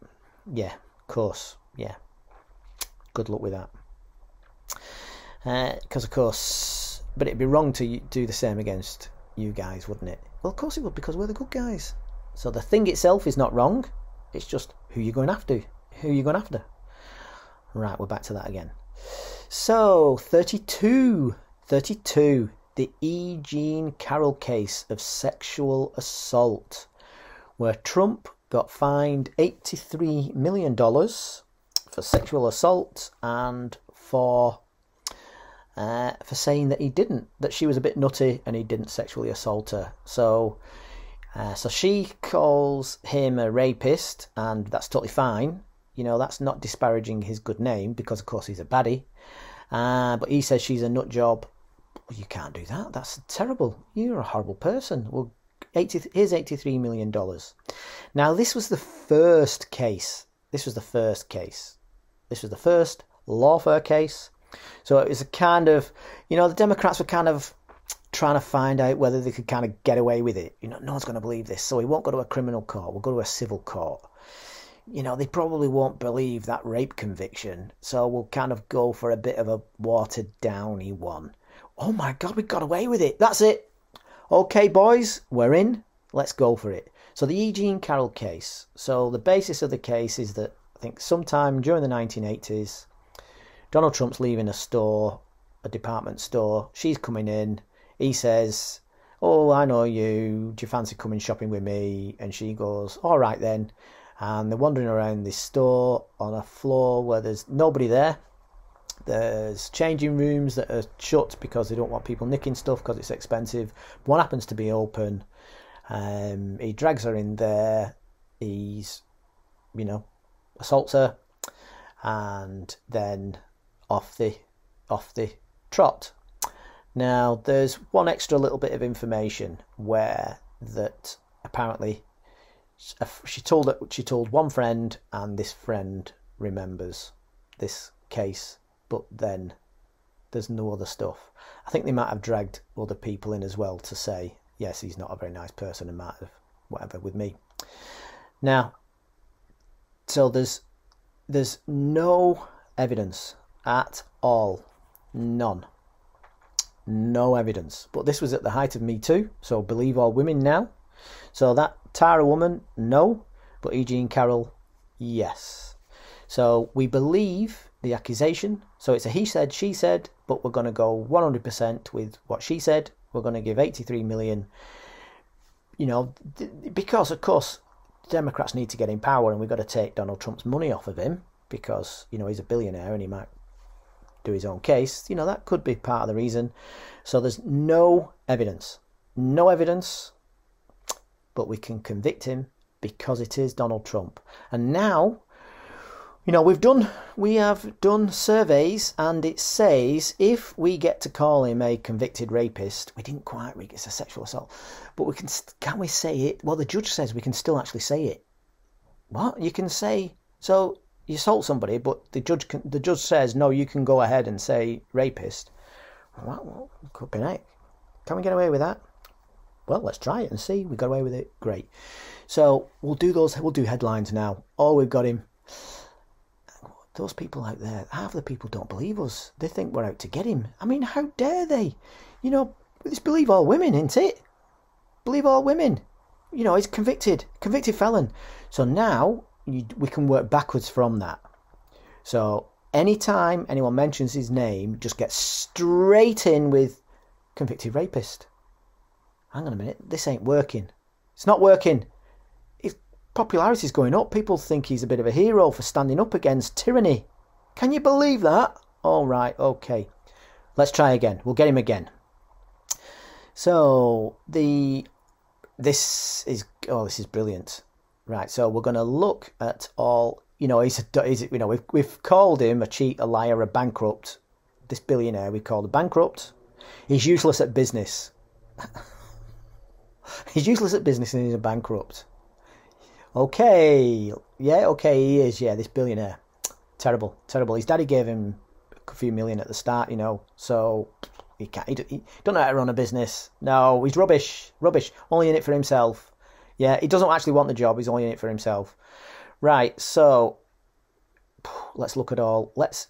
Yeah, of course. Yeah. Good luck with that. Because, uh, of course, but it'd be wrong to do the same against you guys, wouldn't it? Well, of course it would, because we're the good guys. So the thing itself is not wrong. It's just who you're going after. Who you're going after. Right, we're back to that again. So, 32. 32. The E. Jean Carroll case of sexual assault, where Trump got fined $83 million for sexual assault and for uh, for saying that he didn't, that she was a bit nutty and he didn't sexually assault her. So, uh, so she calls him a rapist, and that's totally fine. You know, that's not disparaging his good name because, of course, he's a baddie. Uh, but he says she's a nut job. You can't do that. That's terrible. You're a horrible person. Well, 80, here's $83 million. Now, this was the first case. This was the first case. This was the first lawfare case so it was a kind of, you know, the Democrats were kind of trying to find out whether they could kind of get away with it. You know, no one's going to believe this, so we won't go to a criminal court. We'll go to a civil court. You know, they probably won't believe that rape conviction, so we'll kind of go for a bit of a watered downy one. Oh my God, we got away with it. That's it. Okay, boys, we're in. Let's go for it. So the E. Jean Carroll case. So the basis of the case is that I think sometime during the 1980s, Donald Trump's leaving a store, a department store. She's coming in. He says, Oh, I know you. Do you fancy coming shopping with me? And she goes, All right then. And they're wandering around this store on a floor where there's nobody there. There's changing rooms that are shut because they don't want people nicking stuff because it's expensive. One happens to be open. Um, he drags her in there. He's, you know, assaults her. And then off the off the trot. Now there's one extra little bit of information where that apparently she told she told one friend and this friend remembers this case, but then there's no other stuff. I think they might have dragged other people in as well to say yes, he's not a very nice person and might have whatever with me. Now, so there's there's no evidence at all. None. No evidence. But this was at the height of Me Too, so believe all women now. So that Tara woman, no. But E. Jean Carroll, yes. So we believe the accusation. So it's a he said, she said, but we're going to go 100% with what she said. We're going to give 83 million. You know, because of course Democrats need to get in power, and we've got to take Donald Trump's money off of him because you know he's a billionaire and he might do his own case, you know, that could be part of the reason. So there's no evidence, no evidence, but we can convict him because it is Donald Trump. And now, you know, we've done, we have done surveys, and it says if we get to call him a convicted rapist, we didn't quite read it's a sexual assault, but we can, can we say it? Well, the judge says we can still actually say it. What you can say? So you assault somebody, but the judge can, the judge says no, you can go ahead and say rapist. Well, could be. Can we get away with that? Well, let's try it and see. We got away with it. Great. So we'll do those. We'll do headlines now. Oh, we've got him. Those people out there, half the people don't believe us. They think we're out to get him. I mean, how dare they? You know, it's believe all women, isn't it? Believe all women. You know, he's convicted, convicted felon. So now you, we can work backwards from that. So anytime anyone mentions his name, just get straight in with convicted rapist. Hang on a minute, this ain't working. It's not working. It's, popularity's going up. People think he's a bit of a hero for standing up against tyranny. Can you believe that? All right, okay. Let's try again. We'll get him again. So the this is oh this is brilliant. Right, so we're going to look at all. You know, he's, a, he's you know we've we've called him a cheat, a liar, a bankrupt. This billionaire we called a bankrupt. He's useless at business. he's useless at business and he's a bankrupt. Okay, yeah, okay, he is. Yeah, this billionaire, terrible, terrible. His daddy gave him a few million at the start, you know, so he can't. He, he don't know how to run a business. No, he's rubbish, rubbish. Only in it for himself. Yeah, he doesn't actually want the job. He's only in it for himself. Right. So let's look at all. Let's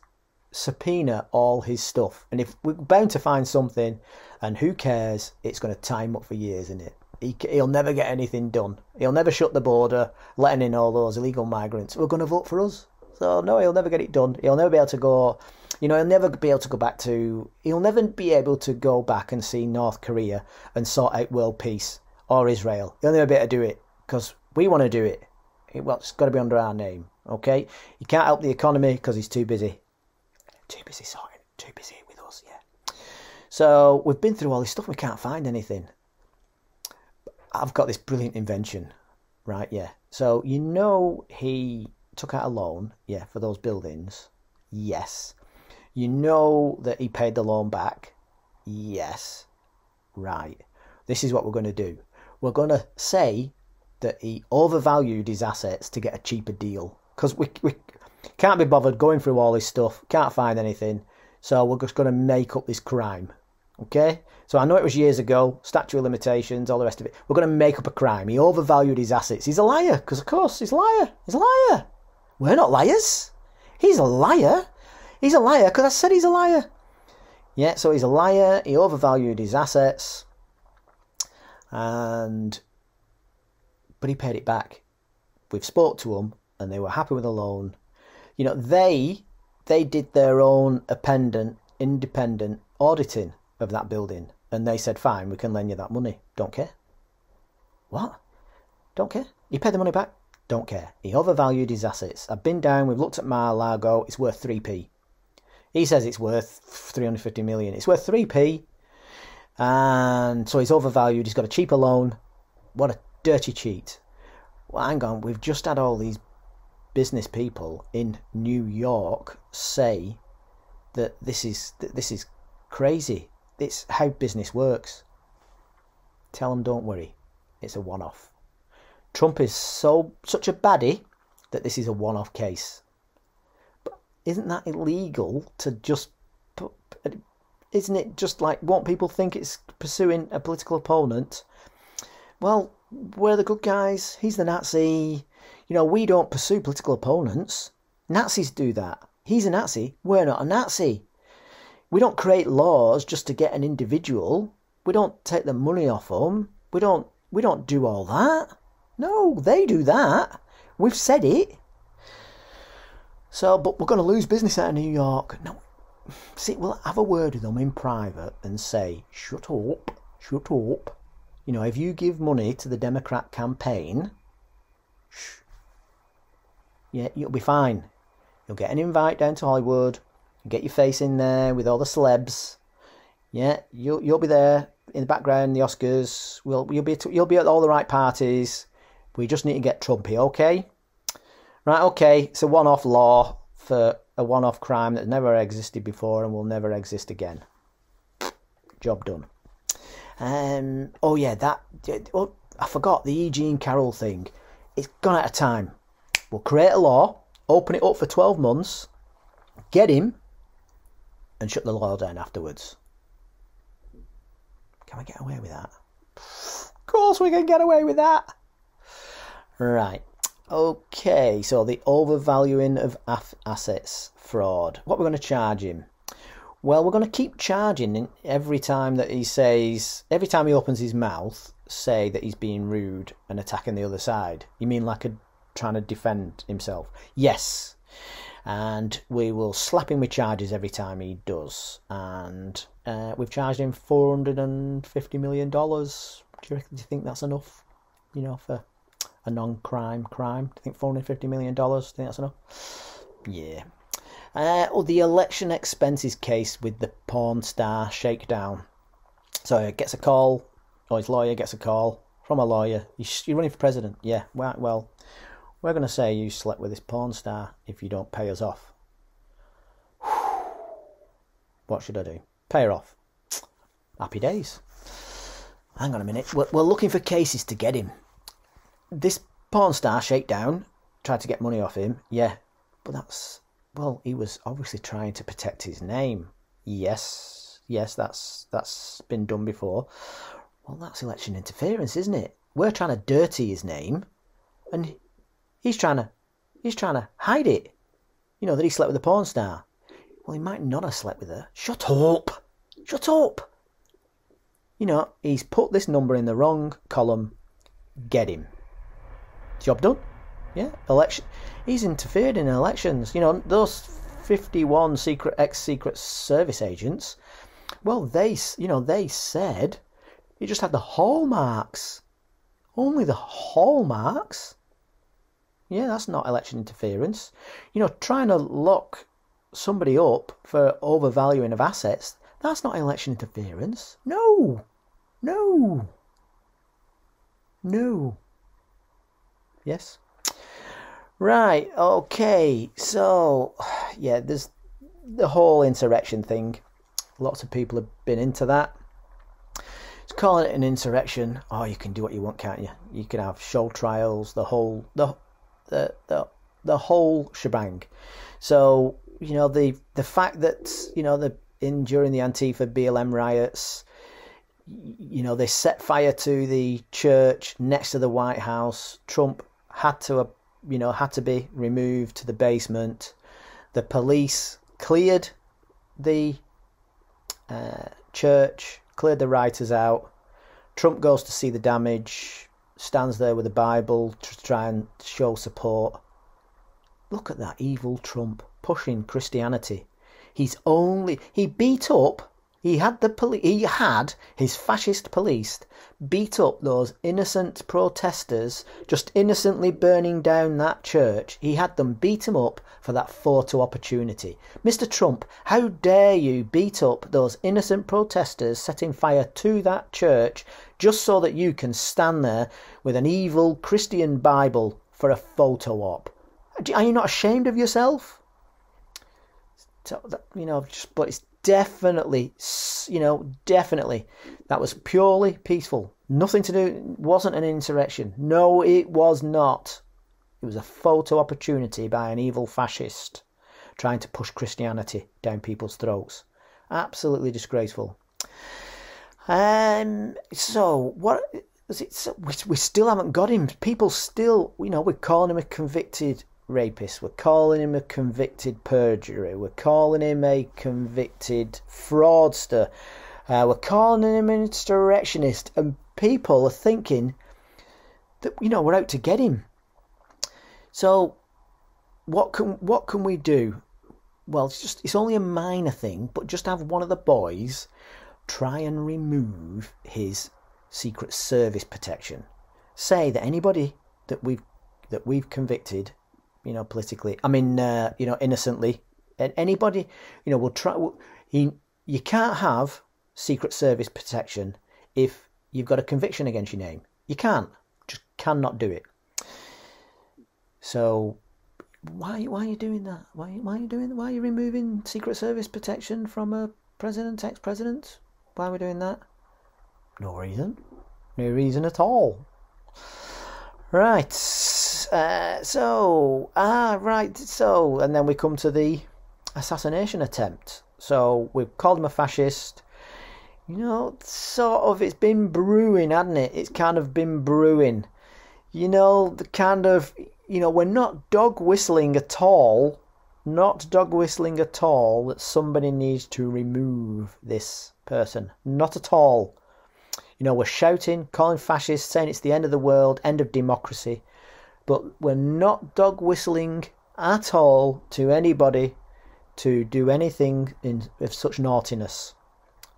subpoena all his stuff, and if we're bound to find something, and who cares? It's going to time up for years, isn't it? He, he'll never get anything done. He'll never shut the border, letting in all those illegal migrants who are going to vote for us. So no, he'll never get it done. He'll never be able to go. You know, he'll never be able to go back to. He'll never be able to go back and see North Korea and sort out world peace or Israel. He'll never be to do it because we want to do it. Well, it's got to be under our name. Okay, he can't help the economy because he's too busy. Too busy sorting. Too busy with us. Yeah. So we've been through all this stuff. We can't find anything. I've got this brilliant invention, right? Yeah. So you know he took out a loan, yeah, for those buildings. Yes. You know that he paid the loan back. Yes. Right. This is what we're going to do. We're going to say that he overvalued his assets to get a cheaper deal because we, we can't be bothered going through all this stuff, can't find anything. So we're just going to make up this crime. Okay? So I know it was years ago, statute of limitations, all the rest of it. We're going to make up a crime. He overvalued his assets. He's a liar, because of course, he's a liar. He's a liar. We're not liars. He's a liar. He's a liar because I said he's a liar. Yeah, so he's a liar. He overvalued his assets. And. But he paid it back. We've spoke to them and they were happy with the loan. You know, they they did their own independent independent auditing of that building and they said, fine, we can lend you that money. Don't care. What? Don't care. He paid the money back? Don't care. He overvalued his assets. I've been down, we've looked at Mar-a-Lago, it's worth 3p. He says it's worth 350 million. It's worth 3p. And so he's overvalued, he's got a cheaper loan. What a dirty cheat. Well, hang on, we've just had all these business people in New York say that this is that this is crazy. It's how business works. Tell them don't worry. It's a one-off. Trump is so such a baddie that this is a one-off case. But isn't that illegal to just put, isn't it just like what people think it's pursuing a political opponent? Well, we're the good guys. He's the Nazi. You know, we don't pursue political opponents. Nazis do that. He's a Nazi. We're not a Nazi. We don't create laws just to get an individual. We don't take the money off them. We don't. We don't do all that. No, they do that. We've said it. So, but we're going to lose business out of New York. No, see, we'll have a word with them in private and say, shut up, shut up. You know, if you give money to the Democrat campaign, shh, yeah, you'll be fine. You'll get an invite down to Hollywood. get your face in there with all the celebs. Yeah, you'll you'll be there in the background. The Oscars. Will you'll be you'll be at all the right parties. We just need to get Trumpy, okay? Right, okay. It's a one off law for a one off crime that never existed before and will never exist again. Job done. Um, oh, yeah, that. Oh, I forgot the Eugene Carroll thing. It's gone out of time. We'll create a law, open it up for 12 months, get him, and shut the law down afterwards. Can we get away with that? Of course, we can get away with that. Right. Okay, so the overvaluing of assets fraud. What we're going to charge him? Well, we're going to keep charging every time that he says, every time he opens his mouth, say that he's being rude and attacking the other side. You mean like a trying to defend himself? Yes. And we will slap him with charges every time he does. And uh, we've charged him $450 million. Do you, do you think that's enough? You know, for non-crime crime. I think four hundred fifty million dollars. Think that's enough. Yeah. Uh, or the election expenses case with the porn star shakedown. So he gets a call, or his lawyer gets a call from a lawyer. You're running for president. Yeah. Well, we're going to say you slept with this porn star if you don't pay us off. What should I do? Pay her off. Happy days. Hang on a minute. We're, we're looking for cases to get him. This porn star shakedown tried to get money off him. Yeah, but that's well, he was obviously trying to protect his name. Yes, yes, that's that's been done before. Well, that's election interference, isn't it? We're trying to dirty his name, and he's trying to he's trying to hide it. You know that he slept with a porn star. Well, he might not have slept with her. Shut up! Shut up! You know, he's put this number in the wrong column. Get him. Job done. Yeah, election. He's interfered in elections. You know, those 51 secret ex-secret service agents. Well, they, you know, they said he just had the hallmarks. Only the hallmarks. Yeah, that's not election interference. You know, trying to lock somebody up for overvaluing of assets, that's not election interference. No. No. No. Yes? Right, okay. So, yeah, there's the whole insurrection thing. Lots of people have been into that. It's calling it an insurrection. Oh, you can do what you want, can't you? You can have show trials, the whole the the the, the whole shebang. So, you know, the the fact that, you know, the in during the Antifa BLM riots, you know, they set fire to the church next to the White House. Trump had to, you know, had to be removed to the basement. The police cleared the uh, church, cleared the writers out. Trump goes to see the damage, stands there with a Bible to try and show support. Look at that evil Trump pushing Christianity. He's only he beat up he had the poli- he had his fascist police beat up those innocent protesters just innocently burning down that church. He had them beat him up for that photo opportunity. Mr. Trump, how dare you beat up those innocent protesters setting fire to that church just so that you can stand there with an evil Christian Bible for a photo op? Are you not ashamed of yourself? So, that, you know, just, but it's definitely, you know, definitely, that was purely peaceful. Nothing to do, wasn't an insurrection. No, it was not. It was a photo opportunity by an evil fascist trying to push Christianity down people's throats. Absolutely disgraceful. Um, so what is It, we, we still haven't got him. People still, you know, we're calling him a convicted rapist. We're calling him a convicted perjurer. We're calling him a convicted fraudster. Uh, we're calling him an insurrectionist. And people are thinking that, you know, we're out to get him. So, what can what can we do? Well, it's just it's only a minor thing, but just have one of the boys try and remove his Secret Service protection. Say that anybody that we've that we've convicted you know, politically. I mean, uh, you know, innocently. And anybody, you know, will try. Will, he, you can't have Secret Service protection if you've got a conviction against your name. You can't. Just cannot do it. So, why why are you doing that? Why why are you doing? Why are you removing Secret Service protection from a president, ex-president? Why are we doing that? No reason. No reason at all. Right. So, ah, right. So, and then we come to the assassination attempt. So we've called him a fascist. You know, sort of, it's been brewing, hasn't it? It's kind of been brewing. You know, the kind of, you know, we're not dog whistling at all. Not dog whistling at all that somebody needs to remove this person. Not at all. You know, we're shouting, calling fascists, saying it's the end of the world, end of democracy but we're not dog whistling at all to anybody to do anything in of such naughtiness.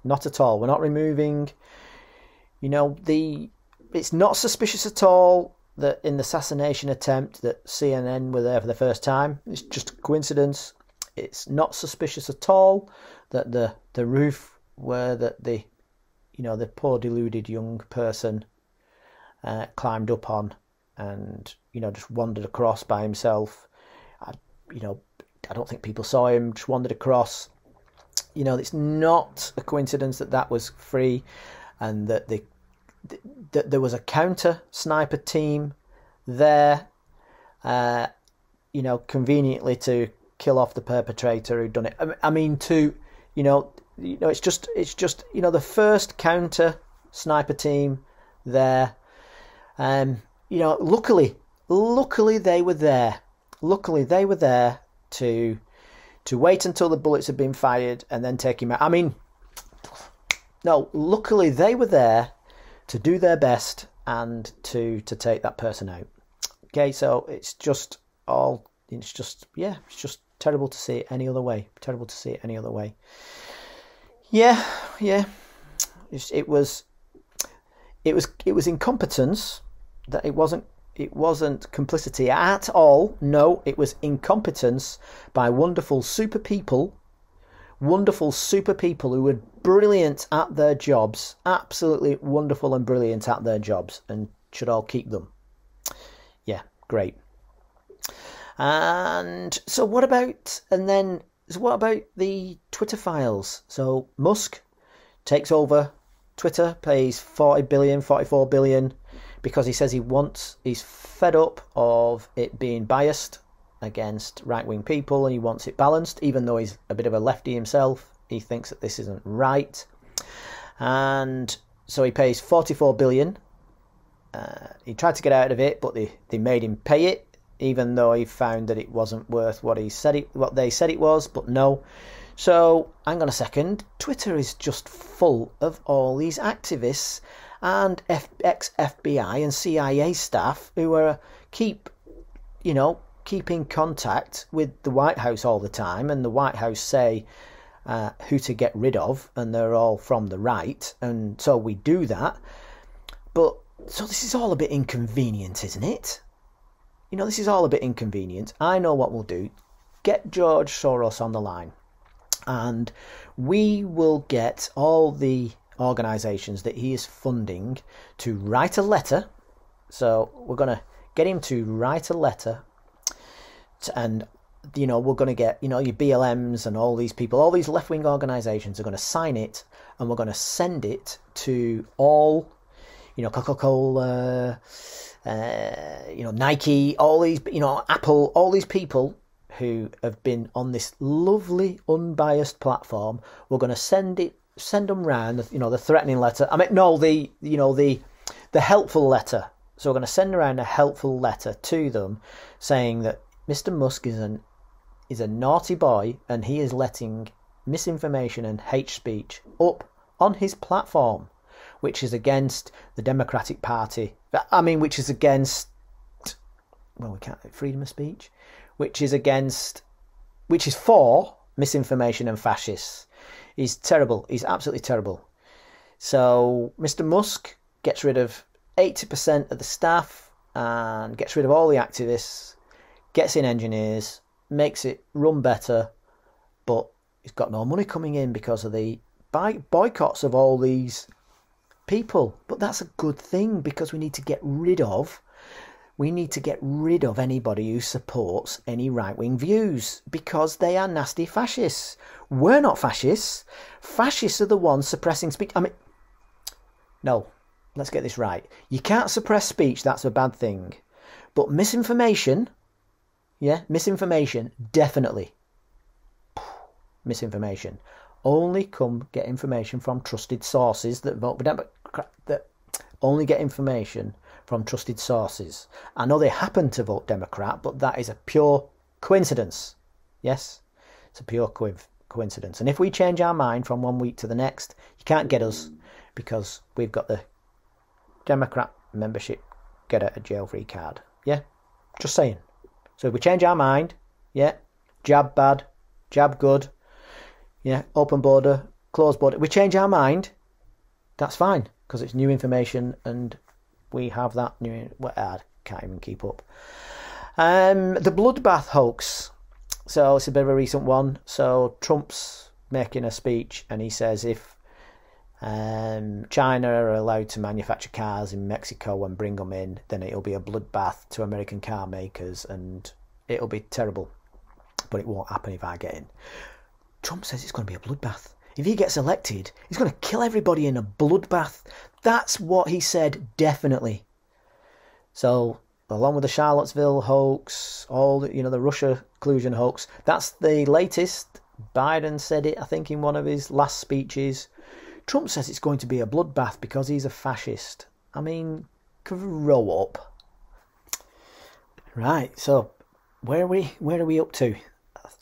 Not at all. We're not removing, you know, the. It's not suspicious at all that in the assassination attempt that CNN were there for the first time. It's just a coincidence. It's not suspicious at all that the the roof where that the you know the poor deluded young person uh, climbed up on and you know just wandered across by himself. I, you know, I don't think people saw him. Just wandered across. You know, it's not a coincidence that that was free, and that the that there was a counter sniper team there. Uh, you know, conveniently to kill off the perpetrator who'd done it. I mean, to you know, you know, it's just it's just you know the first counter sniper team there. Um, you know, luckily, luckily they were there. Luckily they were there to to wait until the bullets had been fired and then take him out. I mean, no, luckily they were there to do their best and to to take that person out. Okay, so it's just all it's just yeah, it's just terrible to see it any other way. Terrible to see it any other way. Yeah, yeah. It was it was it was incompetence that it wasn't it wasn't complicity at all. No, it was incompetence by wonderful super people, wonderful super people who were brilliant at their jobs, absolutely wonderful and brilliant at their jobs, and should all keep them. Yeah, great. And so, what about and then so what about the Twitter files? So Musk takes over Twitter, pays 40 billion, 44 billion because he says he wants, he's fed up of it being biased against right wing people and he wants it balanced, even though he's a bit of a lefty himself. He thinks that this isn't right. And so he pays 44 billion. Uh, he tried to get out of it, but they, they made him pay it, even though he found that it wasn't worth what he said it, what they said it was. But no. So hang on a second. Twitter is just full of all these activists and F- ex FBI and CIA staff who are keep, you know, keep in contact with the White House all the time, and the White House say uh, who to get rid of, and they're all from the right, and so we do that. But so this is all a bit inconvenient, isn't it? You know, this is all a bit inconvenient. I know what we'll do. Get George Soros on the line, and we will get all the organisations that he is funding to write a letter. So we're going to get him to write a letter, to, and you know we're going to get you know your BLMs and all these people, all these left wing organisations are going to sign it, and we're going to send it to all, you know, Coca Cola, uh, you know, Nike, all these, you know, Apple, all these people who have been on this lovely unbiased platform. We're going to send it send them round, you know, the threatening letter. I mean, no, the, you know, the, the helpful letter. So we're going to send around a helpful letter to them saying that Mr. Musk is an is a naughty boy and he is letting misinformation and hate speech up on his platform, which is against the Democratic Party. I mean, which is against well, we can't freedom of speech, which is against, which is for misinformation and fascists. He's terrible. He's absolutely terrible. So Mr. Musk gets rid of 80% of the staff and gets rid of all the activists, gets in engineers, makes it run better, but he's got no money coming in because of the boycotts of all these people. But that's a good thing because we need to get rid of we need to get rid of anybody who supports any right wing views because they are nasty fascists. We're not fascists. Fascists are the ones suppressing speech. I mean, no, let's get this right. You can't suppress speech, that's a bad thing. But misinformation, yeah, misinformation, definitely. Misinformation. Only come get information from trusted sources that vote for Democrat, that only get information from trusted sources. I know they happen to vote Democrat, but that is a pure coincidence. Yes, it's a pure co- coincidence. And if we change our mind from one week to the next, you can't get us because we've got the Democrat membership get out of jail free card. Yeah, just saying. So if we change our mind, yeah, jab bad, jab good, yeah, open border, closed border, we change our mind, that's fine because it's new information and we have that new. Well, uh, can't even keep up. Um, the bloodbath hoax. So it's a bit of a recent one. So Trump's making a speech and he says if um, China are allowed to manufacture cars in Mexico and bring them in, then it'll be a bloodbath to American car makers and it'll be terrible. But it won't happen if I get in. Trump says it's going to be a bloodbath. If he gets elected, he's going to kill everybody in a bloodbath. That's what he said, definitely. So, along with the Charlottesville hoax, all the, you know, the Russia collusion hoax, that's the latest. Biden said it, I think, in one of his last speeches. Trump says it's going to be a bloodbath because he's a fascist. I mean, grow up. Right, so where are we? Where are we up to?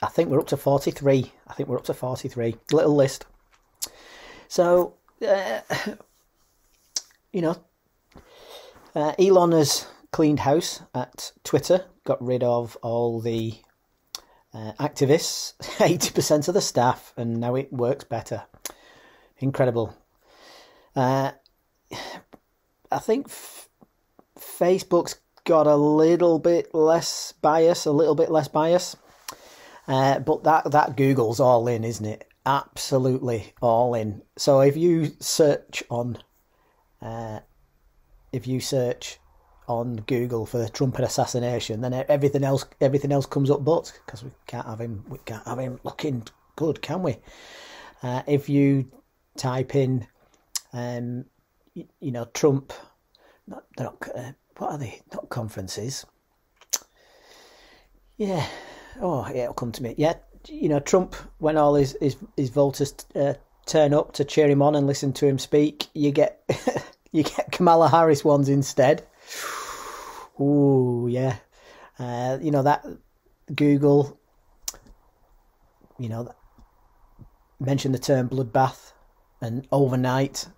I think we're up to forty-three. I think we're up to forty-three. Little list. So, uh, you know, uh, Elon has cleaned house at Twitter, got rid of all the uh, activists, 80% of the staff, and now it works better. Incredible. Uh, I think f- Facebook's got a little bit less bias, a little bit less bias. Uh, but that, that Google's all in, isn't it? Absolutely all in. So if you search on, uh, if you search on Google for the Trump assassination, then everything else everything else comes up but because we can't have him we can't have him looking good, can we? Uh, if you type in, um, you, you know, Trump, not, not uh, what are they? Not conferences. Yeah. Oh, yeah, it'll come to me. Yeah, you know, Trump, when all his his, his voters uh, turn up to cheer him on and listen to him speak, you get you get Kamala Harris ones instead. Ooh, yeah. Uh, you know that Google. You know, mentioned the term bloodbath, and overnight,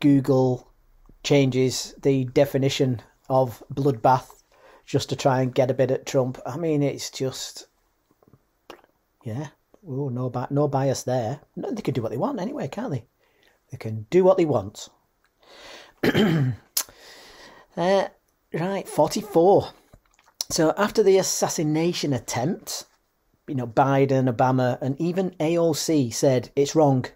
Google changes the definition of bloodbath just to try and get a bit at Trump. I mean, it's just, yeah, oh no, no bias there. They can do what they want anyway, can't they? They can do what they want. uh, right, forty-four. So after the assassination attempt, you know, Biden, Obama, and even AOC said it's wrong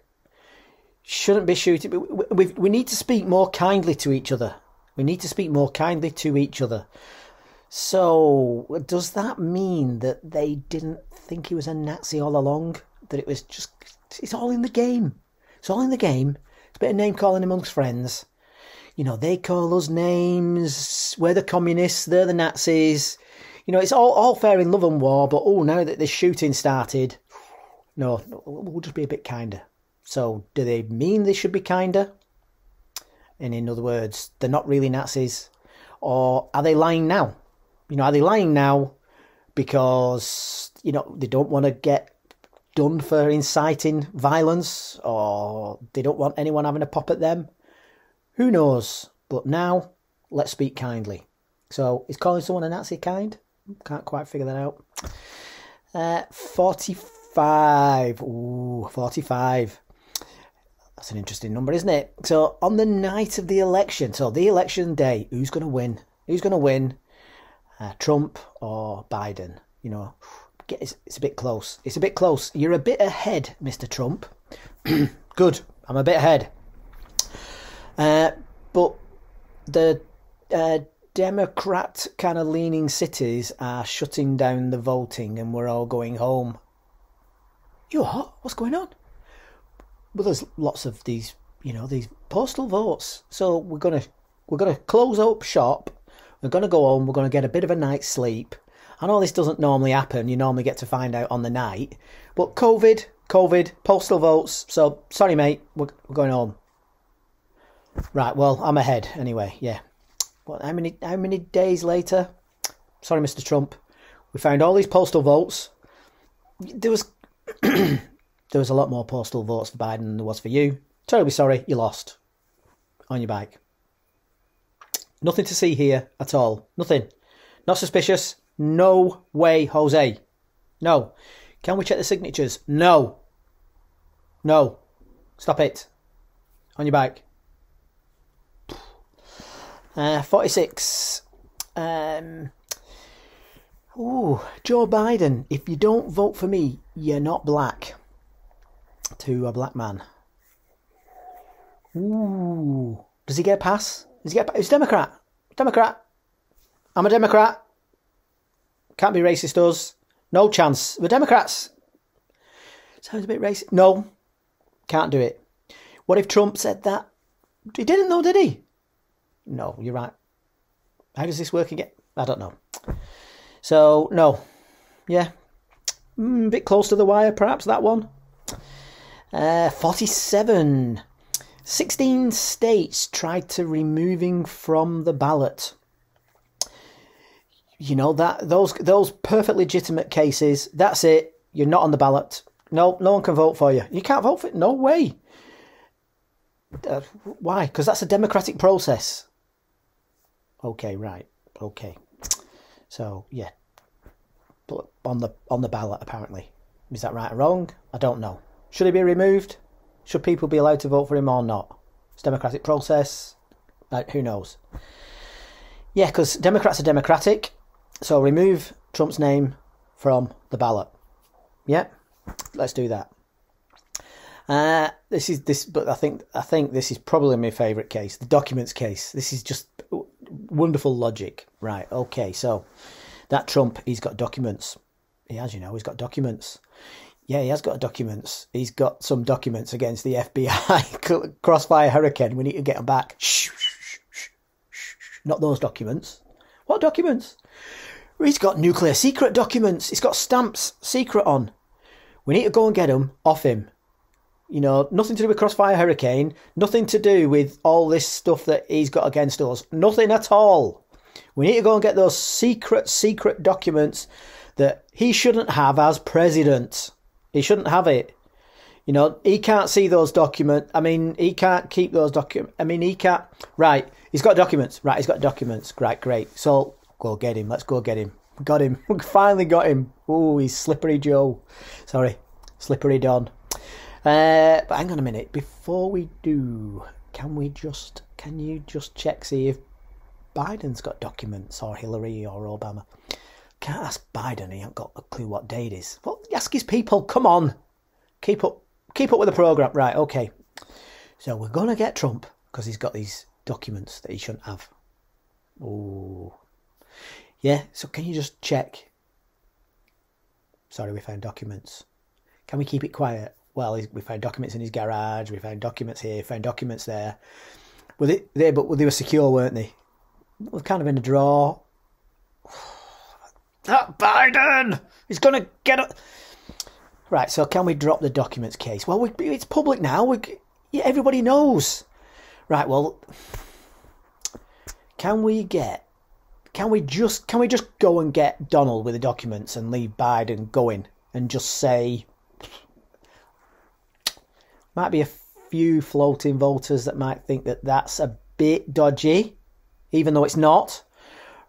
shouldn't be shooting. We, we need to speak more kindly to each other. We need to speak more kindly to each other. So, does that mean that they didn't think he was a Nazi all along? That it was just, it's all in the game. It's all in the game. It's a bit of name calling amongst friends. You know, they call us names. We're the communists, they're the Nazis. You know, it's all, all fair in love and war, but oh, now that this shooting started, no, we'll just be a bit kinder. So, do they mean they should be kinder? And in other words, they're not really Nazis? Or are they lying now? You know, are they lying now because, you know, they don't want to get done for inciting violence or they don't want anyone having a pop at them? Who knows? But now, let's speak kindly. So, is calling someone a Nazi kind? Can't quite figure that out. Uh, 45. Ooh, 45. That's an interesting number, isn't it? So on the night of the election, so the election day, who's going to win? Who's going to win? Uh, Trump or Biden? You know, it's, it's a bit close. It's a bit close. You're a bit ahead, Mr. Trump. Good. I'm a bit ahead. Uh, but the uh, Democrat kind of leaning cities are shutting down the voting, and we're all going home. You what? What's going on? well, there's lots of these, you know, these postal votes. So we're gonna we're gonna close up shop. We're gonna go home. We're gonna get a bit of a night's sleep. I know this doesn't normally happen. You normally get to find out on the night, but COVID, COVID, postal votes. So sorry, mate. We're, we're going home. Right. Well, I'm ahead anyway. Yeah. What? How many? How many days later? Sorry, Mr. Trump. We found all these postal votes. There was there was a lot more postal votes for Biden than there was for you. Terribly sorry, you lost on your bike. Nothing to see here at all. Nothing. Not suspicious. No way, Jose. No. Can we check the signatures? No. No. Stop it. On your bike. Uh, 46. Um, oh, Joe Biden. If you don't vote for me, you're not black. To a black man. Ooh, does he get a pass? Does he get? A, he's Democrat. Democrat. I'm a Democrat. Can't be racist, us. No chance. We're Democrats. Sounds a bit racist. No, can't do it. What if Trump said that? He didn't know, did he? No, you're right. How does this work again? I don't know. So, no. Yeah. Mm, a bit close to the wire, perhaps, that one. Uh, 47. 16 states tried to removing from the ballot. You know that those those perfect legitimate cases. That's it. You're not on the ballot. No, no one can vote for you. You can't vote for it. No way. Uh, why? Because that's a democratic process. Okay, right. Okay. So yeah, on the on the ballot apparently. Is that right or wrong? I don't know. Should he be removed? Should people be allowed to vote for him or not? It's democratic process. Like, who knows? Yeah, because Democrats are democratic. So remove Trump's name from the ballot. Yeah, let's do that. Uh, this is this, but I think I think this is probably my favourite case, the documents case. This is just wonderful logic, right? Okay, so that Trump, he's got documents. He has, you know, he's got documents. Yeah, he has got documents. He's got some documents against the FBI. Crossfire Hurricane. We need to get them back. Shh, shh, shh, Not those documents. What documents? He's got nuclear secret documents. He's got stamps secret on. We need to go and get them off him. You know, nothing to do with Crossfire Hurricane. Nothing to do with all this stuff that he's got against us. Nothing at all. We need to go and get those secret, secret documents that he shouldn't have as president. He shouldn't have it. You know, he can't see those documents. I mean, he can't keep those documents. I mean, he can't. Right, he's got documents. Right, he's got documents. Right, great. So go get him. Let's go get him. Got him. We finally got him. Oh, he's slippery Joe. Sorry, slippery Don. Uh, but hang on a minute. Before we do, can we just can you just check see if Biden's got documents or Hillary or Obama? Can't ask Biden. He ain't got a clue what date is. Well, ask his people. Come on, keep up, keep up with the program. Right, okay. So we're gonna get Trump because he's got these documents that he shouldn't have. Oh, yeah. So can you just check? Sorry, we found documents. Can we keep it quiet? Well, we found documents in his garage. We found documents here. Found documents there. Were they there? But they were secure, weren't they? We're kind of in a drawer. That Biden! He's going to get it. Right, so can we drop the documents case? Well, we, it's public now. We, yeah, everybody knows. Right, well, can we get? Can we just? Can we just go and get Donald with the documents and leave Biden going and just say? Might be a few floating voters that might think that that's a bit dodgy, even though it's not.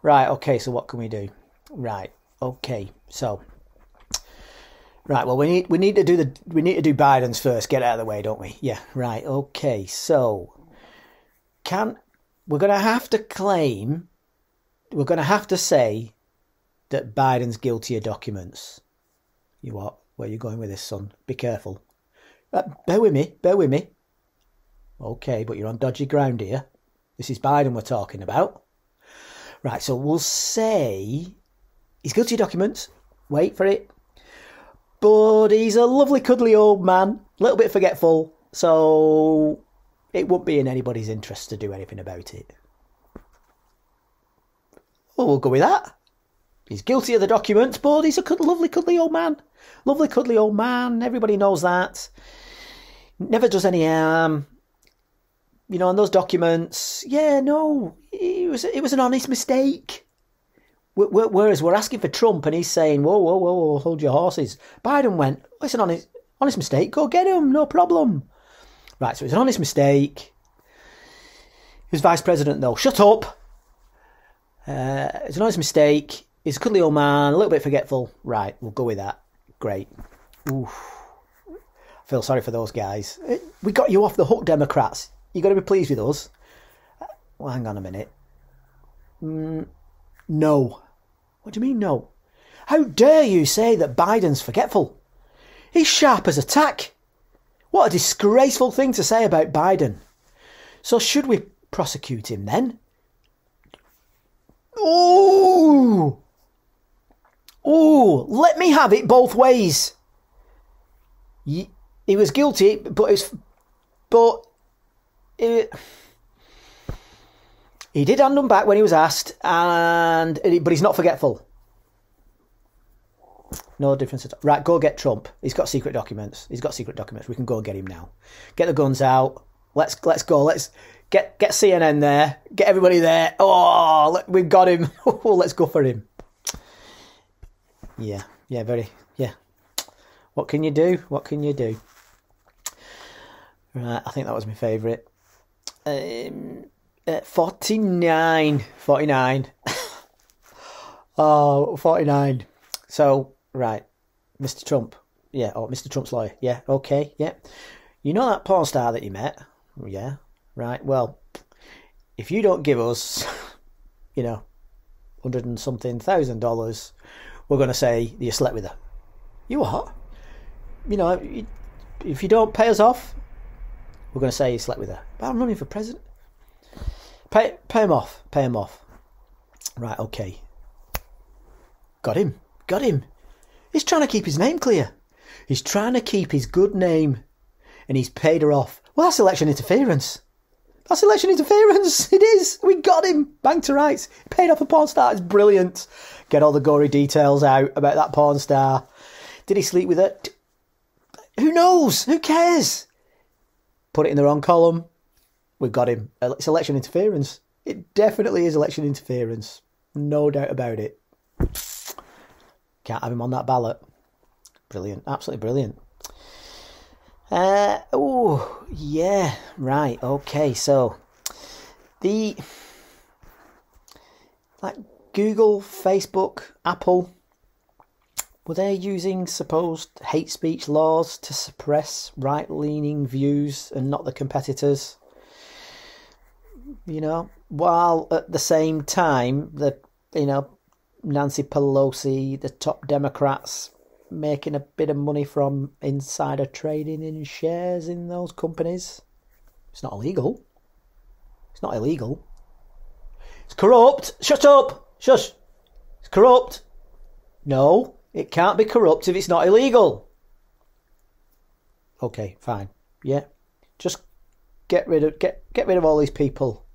Right, okay, so what can we do? Right. Okay. So. Right. Well, we need we need to do the we need to do Biden's first. Get out of the way, don't we? Yeah. Right. Okay. So, can we're going to have to claim we're going to have to say that Biden's guilty of documents. You what? Where are you going with this, son? Be careful. Uh, bear with me. Bear with me. Okay, but you're on dodgy ground here. This is Biden we're talking about. Right, so we'll say He's guilty of documents. Wait for it. But he's a lovely, cuddly old man, a little bit forgetful, so it won't be in anybody's interest to do anything about it. Well, we'll go with that. He's guilty of the documents, but he's a lovely, cuddly old man. Lovely, cuddly old man. Everybody knows that. Never does any harm. You know, on those documents, yeah, no, it was it was an honest mistake. Whereas we're asking for Trump and he's saying, whoa, whoa, whoa, whoa hold your horses. Biden went, oh, it's an honest, honest mistake. Go get him, no problem. Right, so it's an honest mistake. He was vice president, though. Shut up. Uh, it's an honest mistake. He's a cuddly old man, a little bit forgetful. Right, we'll go with that. Great. Oof. I feel sorry for those guys. Uh, we got you off the hook, Democrats. you got to be pleased with us. Well, hang on a minute. Mm, No. What do you mean, no? How dare you say that Biden's forgetful? He's sharp as a tack. What a disgraceful thing to say about Biden. So, should we prosecute him then? Ooh! Ooh, let me have it both ways. He was guilty, but it's but it, he did hand them back when he was asked, and but he's not forgetful. No difference at all. Right, go get Trump. He's got secret documents. He's got secret documents. We can go get him now. Get the guns out. Let's let's go. Let's get get CNN there. Get everybody there. Oh, we've got him. Oh, let's go for him. Yeah, yeah, very, yeah. What can you do? What can you do? Right, I think that was my favourite. Um, uh, 49. 49. oh, 49. So, right. Mr. Trump. Yeah, oh, Mr. Trump's lawyer. Yeah, okay, yeah. You know that porn star that you met? Yeah, right. Well, if you don't give us, you know, hundred and something thousand dollars, we're going to say you slept with her. You what? You know, if you don't pay us off, we're going to say you slept with her. But I'm running for president. Pay, pay him off. Pay him off. Right, okay. Got him. Got him. He's trying to keep his name clear. He's trying to keep his good name. And he's paid her off. Well, that's election interference. That's election interference. It is. We got him. Bank to rights. Paid off a porn star. It's brilliant. Get all the gory details out about that porn star. Did he sleep with her? Who knows? Who cares? Put it in the wrong column. We've got him. It's election interference. It definitely is election interference. No doubt about it. Can't have him on that ballot. Brilliant. Absolutely brilliant. Uh, oh, yeah. Right. Okay. So, the. Like Google, Facebook, Apple, were they using supposed hate speech laws to suppress right leaning views and not the competitors? You know, while at the same time, the you know, Nancy Pelosi, the top Democrats, making a bit of money from insider trading in shares in those companies. It's not illegal. It's not illegal. It's corrupt. Shut up. Shush. It's corrupt. No. It can't be corrupt if it's not illegal. Okay, fine. Yeah. Just get rid of get get rid of all these people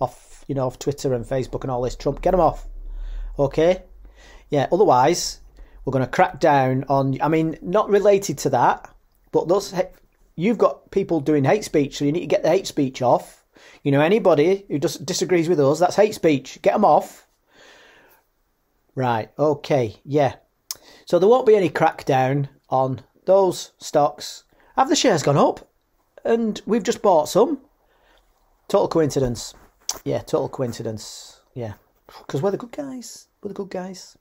off, you know, off Twitter and Facebook and all this Trump. Get them off. Okay? Yeah, otherwise we're going to crack down on I mean, not related to that, but those you've got people doing hate speech, so you need to get the hate speech off. You know, anybody who just disagrees with us, that's hate speech. Get them off. Right. Okay. Yeah. So there won't be any crackdown on those stocks. Have the shares gone up? And we've just bought some. Total coincidence. Yeah, total coincidence. Yeah. Because we're the good guys. We're the good guys.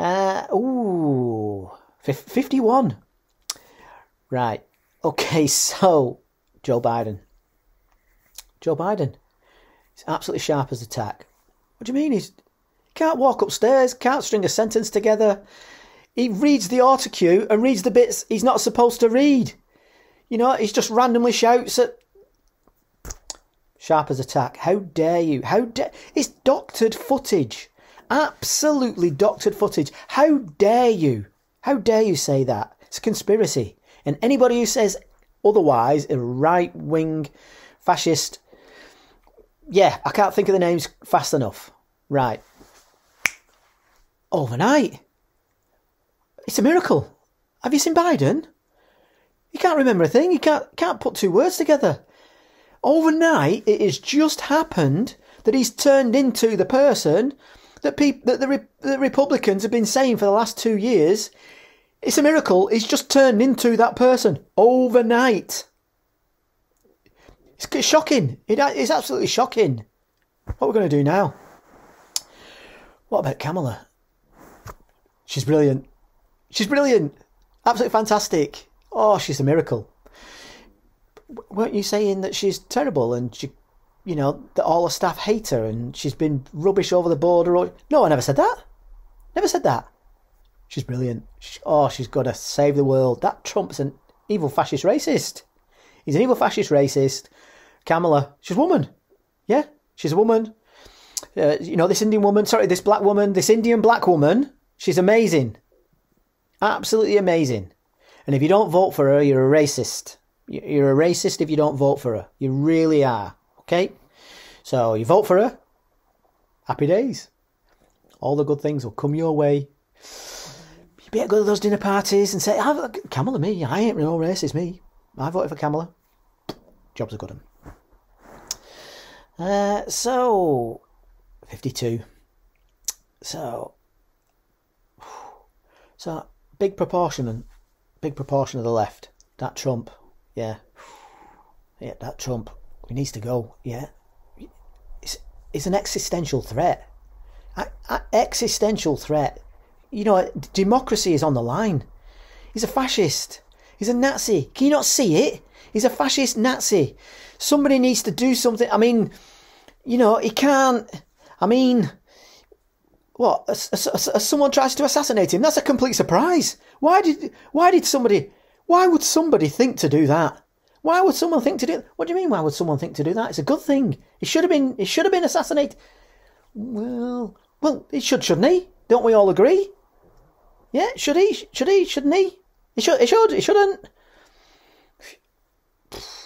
Uh, ooh, 51. Right. Okay, so Joe Biden. Joe Biden. He's absolutely sharp as a tack. What do you mean? He's can't walk upstairs, can't string a sentence together. He reads the autocue and reads the bits he's not supposed to read. You know, he just randomly shouts at sharp as a tack. How dare you? How dare it's doctored footage. Absolutely doctored footage. How dare you? How dare you say that? It's a conspiracy. And anybody who says otherwise, a right wing fascist, yeah, I can't think of the names fast enough. Right overnight. It's a miracle. Have you seen Biden? He can't remember a thing. He can't can't put two words together. Overnight, it has just happened that he's turned into the person that people that the, the Republicans have been saying for the last two years. It's a miracle. He's just turned into that person overnight. It's shocking. It, it's absolutely shocking. What we're going to do now? What about Kamala? She's brilliant. She's brilliant. Absolutely fantastic. Oh, she's a miracle. Weren't you saying that she's terrible and she, you know, that all the staff hate her and she's been rubbish over the border. No, I never said that. Never said that. She's brilliant. Oh, she's got to save the world. That Trump's an evil fascist racist. He's an evil fascist racist. Kamala, she's a woman. Yeah, she's a woman. Uh, you know, this Indian woman, sorry, this black woman, this Indian black woman, she's amazing. Absolutely amazing. And if you don't vote for her, you're a racist. You're a racist if you don't vote for her. You really are. Okay? So you vote for her. Happy days. All the good things will come your way. You better go to those dinner parties and say, oh, Kamala, me. I ain't no racist, me. I voted for Kamala. Job's are good. Uh, so, 52. So, so big proportion, big proportion of the left. That Trump, yeah, yeah, that Trump, he needs to go. Yeah, it's an existential threat. Existential threat. You know, democracy is on the line. He's a fascist. He's a Nazi. Can you not see it? He's a fascist Nazi. Somebody needs to do something. I mean, you know, he can't. I mean, what? Someone tries to assassinate him, that's a complete surprise. Why did? Why did somebody? Why would somebody think to do that? Why would someone think to do? What do you mean? Why would someone think to do that? It's a good thing. It should have been. It should have been assassinated. Well, well, it should, shouldn't he? Don't we all agree? Yeah, should he? Should he? Shouldn't he? It should. It should. He shouldn't.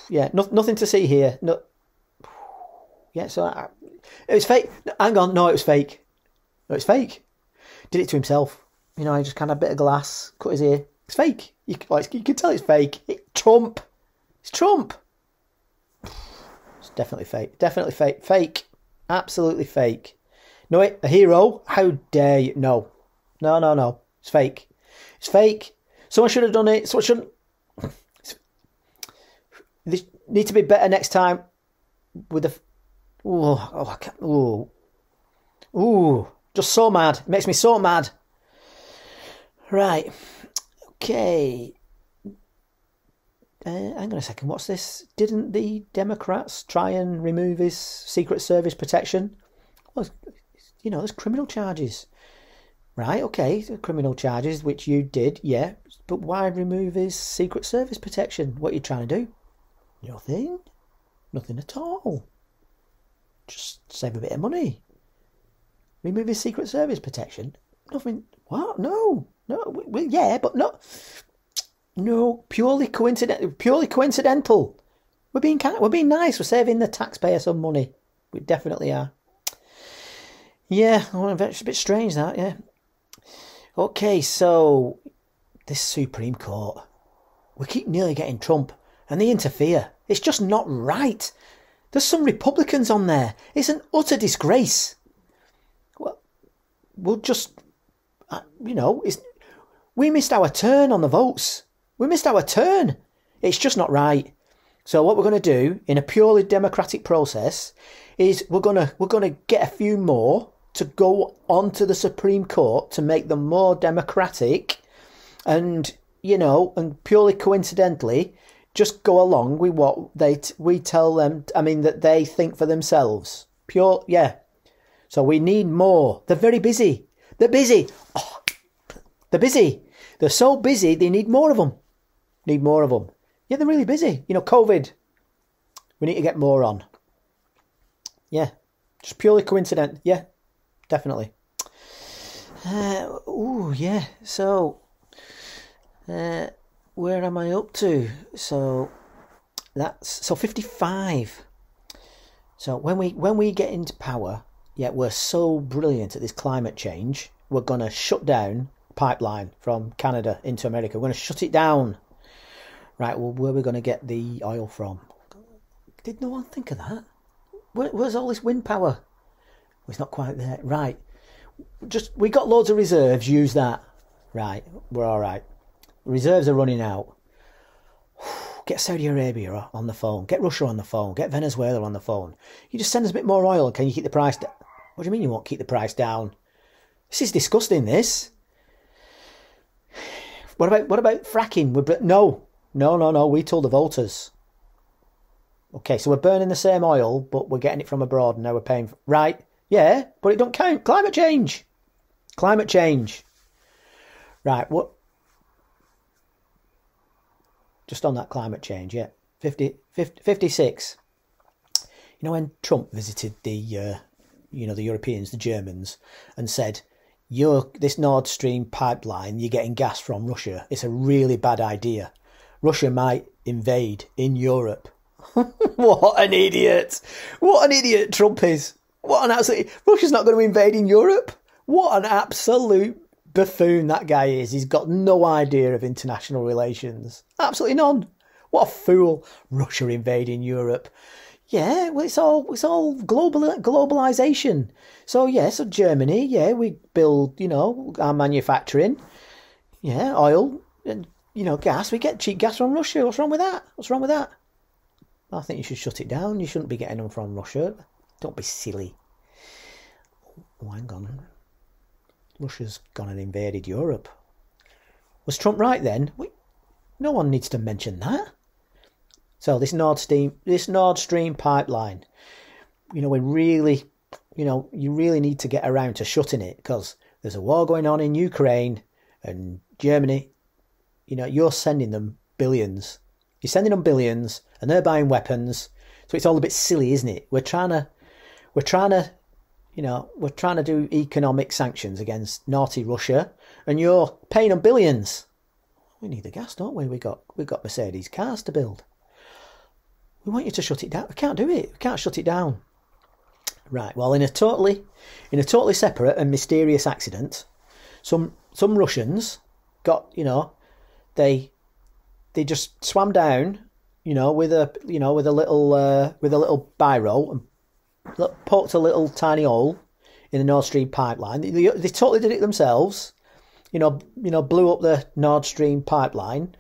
Yeah, no, nothing to see here. No. Yeah, so I, it was fake. Hang on, no, it was fake. No, it's fake. Did it to himself. You know, he just kind of bit of glass, cut his ear. It's fake. You, you can tell it's fake. It, Trump. It's Trump. It's definitely fake. Definitely fake. Fake. Absolutely fake. No, it, a hero? How dare you? No. No, no, no. It's fake. It's fake. Someone should have done it. Someone shouldn't. They need to be better next time with the. Oh, oh, I can't. Oh. Ooh. Just so mad. It makes me so mad. Right. Okay. Hang on a second. What's this? Didn't the Democrats try and remove his Secret Service protection? Well, you know, there's criminal charges. Right, okay, criminal charges, which you did, yeah. But why remove his Secret Service protection? What are you trying to do? Nothing. Nothing at all. Just save a bit of money. Remove his Secret Service protection? Nothing. What? No. No. Well, yeah, but no. No. Purely coincidental. Purely coincidental. We're being kind. We're being nice. We're saving the taxpayer some money. We definitely are. Yeah, it's a bit strange that. Yeah. Okay, so this Supreme Court, we keep nearly getting Trump, and they interfere. It's just not right. There's some Republicans on there. It's an utter disgrace. Well, we'll just, uh, you know, it's, we missed our turn on the votes. We missed our turn. It's just not right. So what we're going to do in a purely democratic process is we're going to we're going to get a few more to go onto the Supreme Court to make them more democratic, and you know, and purely coincidentally, just go along with what they we tell them. I mean that they think for themselves. Pure, yeah. So we need more. They're very busy. They're busy. Oh, they're busy. They're so busy. They need more of them. Need more of them. Yeah, they're really busy. You know, COVID. We need to get more on. Yeah, just purely coincident. Yeah, definitely. Uh, oh yeah. So, uh, where am I up to? So that's so fifty five. So when we when we get into power, yeah, we're so brilliant at this climate change. We're gonna shut down pipeline from Canada into America. We're gonna shut it down. Right. Well, where are we gonna get the oil from? Did no one think of that? Where, where's all this wind power? Well, it's not quite there. Right. Just we got loads of reserves. Use that. Right. We're all right. Reserves are running out. Get Saudi Arabia on the phone. Get Russia on the phone. Get Venezuela on the phone. You just send us a bit more oil. Can you keep the price down? What do you mean you won't keep the price down? This is disgusting. This. What about what about fracking? No, no, no, no. We told the voters. Okay, so we're burning the same oil, but we're getting it from abroad, and now we're paying. For, right? Yeah, but it don't count. Climate change. Climate change. Right. What? Just on that climate change, yeah. 50, 50 56. You know when Trump visited the, uh, you know, the Europeans, the Germans, and said, "You're this Nord Stream pipeline. You're getting gas from Russia. It's a really bad idea. Russia might invade in Europe." what an idiot! What an idiot Trump is! What an absolute Russia's not going to invade in Europe. What an absolute buffoon that guy is. He's got no idea of international relations. Absolutely none. What a fool. Russia invading Europe. Yeah, well, it's all it's all global globalization. So yeah, so Germany, yeah, we build, you know, our manufacturing. Yeah, oil and you know, gas. We get cheap gas from Russia. What's wrong with that? What's wrong with that? I think you should shut it down. You shouldn't be getting them from Russia. Don't be silly. Oh, hang on. Russia's gone and invaded Europe. Was Trump right then? We, no one needs to mention that. So this Nord Stream, this Nord Stream pipeline, you know, we really, you know, you really need to get around to shutting it because there's a war going on in Ukraine and Germany. You know, you're sending them billions. You're sending them billions, and they're buying weapons. So it's all a bit silly, isn't it? We're trying to, we're trying to you know, we're trying to do economic sanctions against naughty Russia, and you're paying them billions. We need the gas, don't we? We got we got Mercedes cars to build. We want you to shut it down. We can't do it. We can't shut it down. Right. Well, in a totally in a totally separate and mysterious accident, some some Russians got you know they they just swam down you know with a you know with a little uh, with a little biro and poked a little tiny hole in the Nord Stream pipeline. They, they, they totally did it themselves. You know, you know, blew up the Nord Stream pipeline,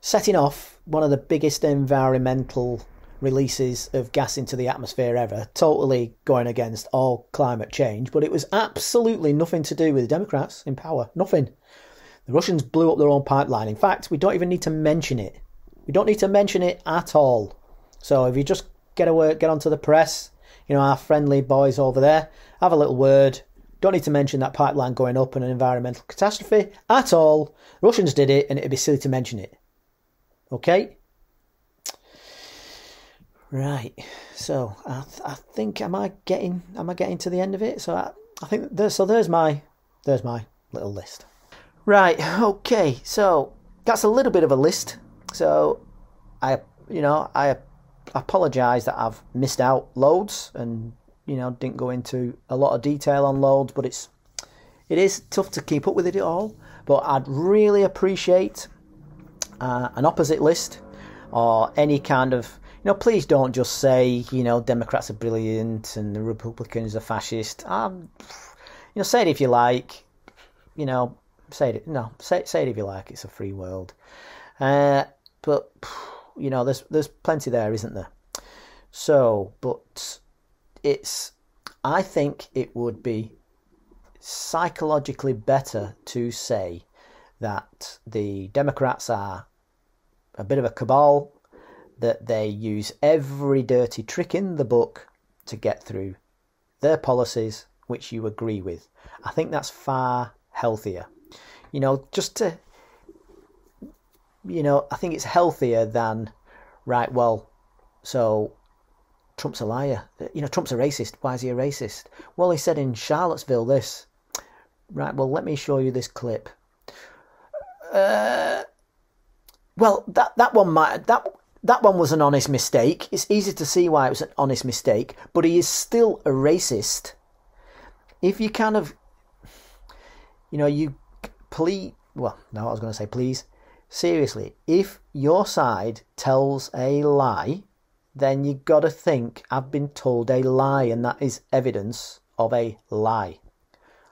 setting off one of the biggest environmental releases of gas into the atmosphere ever, totally going against all climate change. But it was absolutely nothing to do with the Democrats in power. Nothing. The Russians blew up their own pipeline. In fact, we don't even need to mention it. We don't need to mention it at all. So if you just get a get onto the press, you know, our friendly boys over there, have a little word. Don't need to mention that pipeline going up and an environmental catastrophe at all. The Russians did it, and it'd be silly to mention it. Okay. Right. So I, th- I think am I getting am I getting to the end of it? So I, I think so. There's my there's my little list. Right. Okay. So that's a little bit of a list. So I you know I apologise that I've missed out loads and you know didn't go into a lot of detail on loads, but it's it is tough to keep up with it all. But I'd really appreciate uh, an opposite list or any kind of you know please don't just say you know Democrats are brilliant and the Republicans are fascist. Um, you know say it if you like. You know say it no say say it if you like. It's a free world. Uh, but you know, there's there's plenty there, isn't there? So, but it's I think it would be psychologically better to say that the Democrats are a bit of a cabal, that they use every dirty trick in the book to get through their policies, which you agree with. I think that's far healthier. You know, just to you know, I think it's healthier than, right, well, so Trump's a liar. You know, Trump's a racist. Why is he a racist? Well, he said in Charlottesville this. Right, well, let me show you this clip. Uh, well, that, that one might, that, that one was an honest mistake. It's easy to see why it was an honest mistake, but he is still a racist. If you kind of, you know, you please, well, no, I was going to say please seriously, if your side tells a lie, then you've got to think I've been told a lie, and that is evidence of a lie.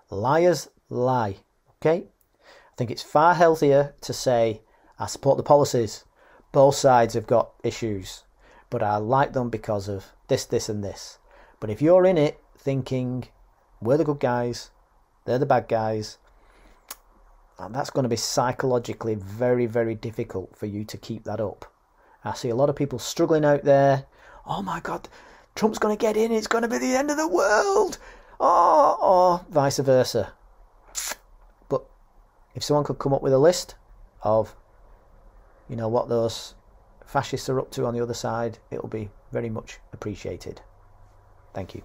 Liars lie. Okay? I think it's far healthier to say I support the policies. Both sides have got issues, but I like them because of this, this, and this. But if you're in it thinking we're the good guys, they're the bad guys, and that's going to be psychologically very, very difficult for you to keep that up. I see a lot of people struggling out there oh my God, Trump's going to get in, it's going to be the end of the world, oh, or vice versa. But if someone could come up with a list of, you know, what those fascists are up to on the other side, it'll be very much appreciated. Thank you.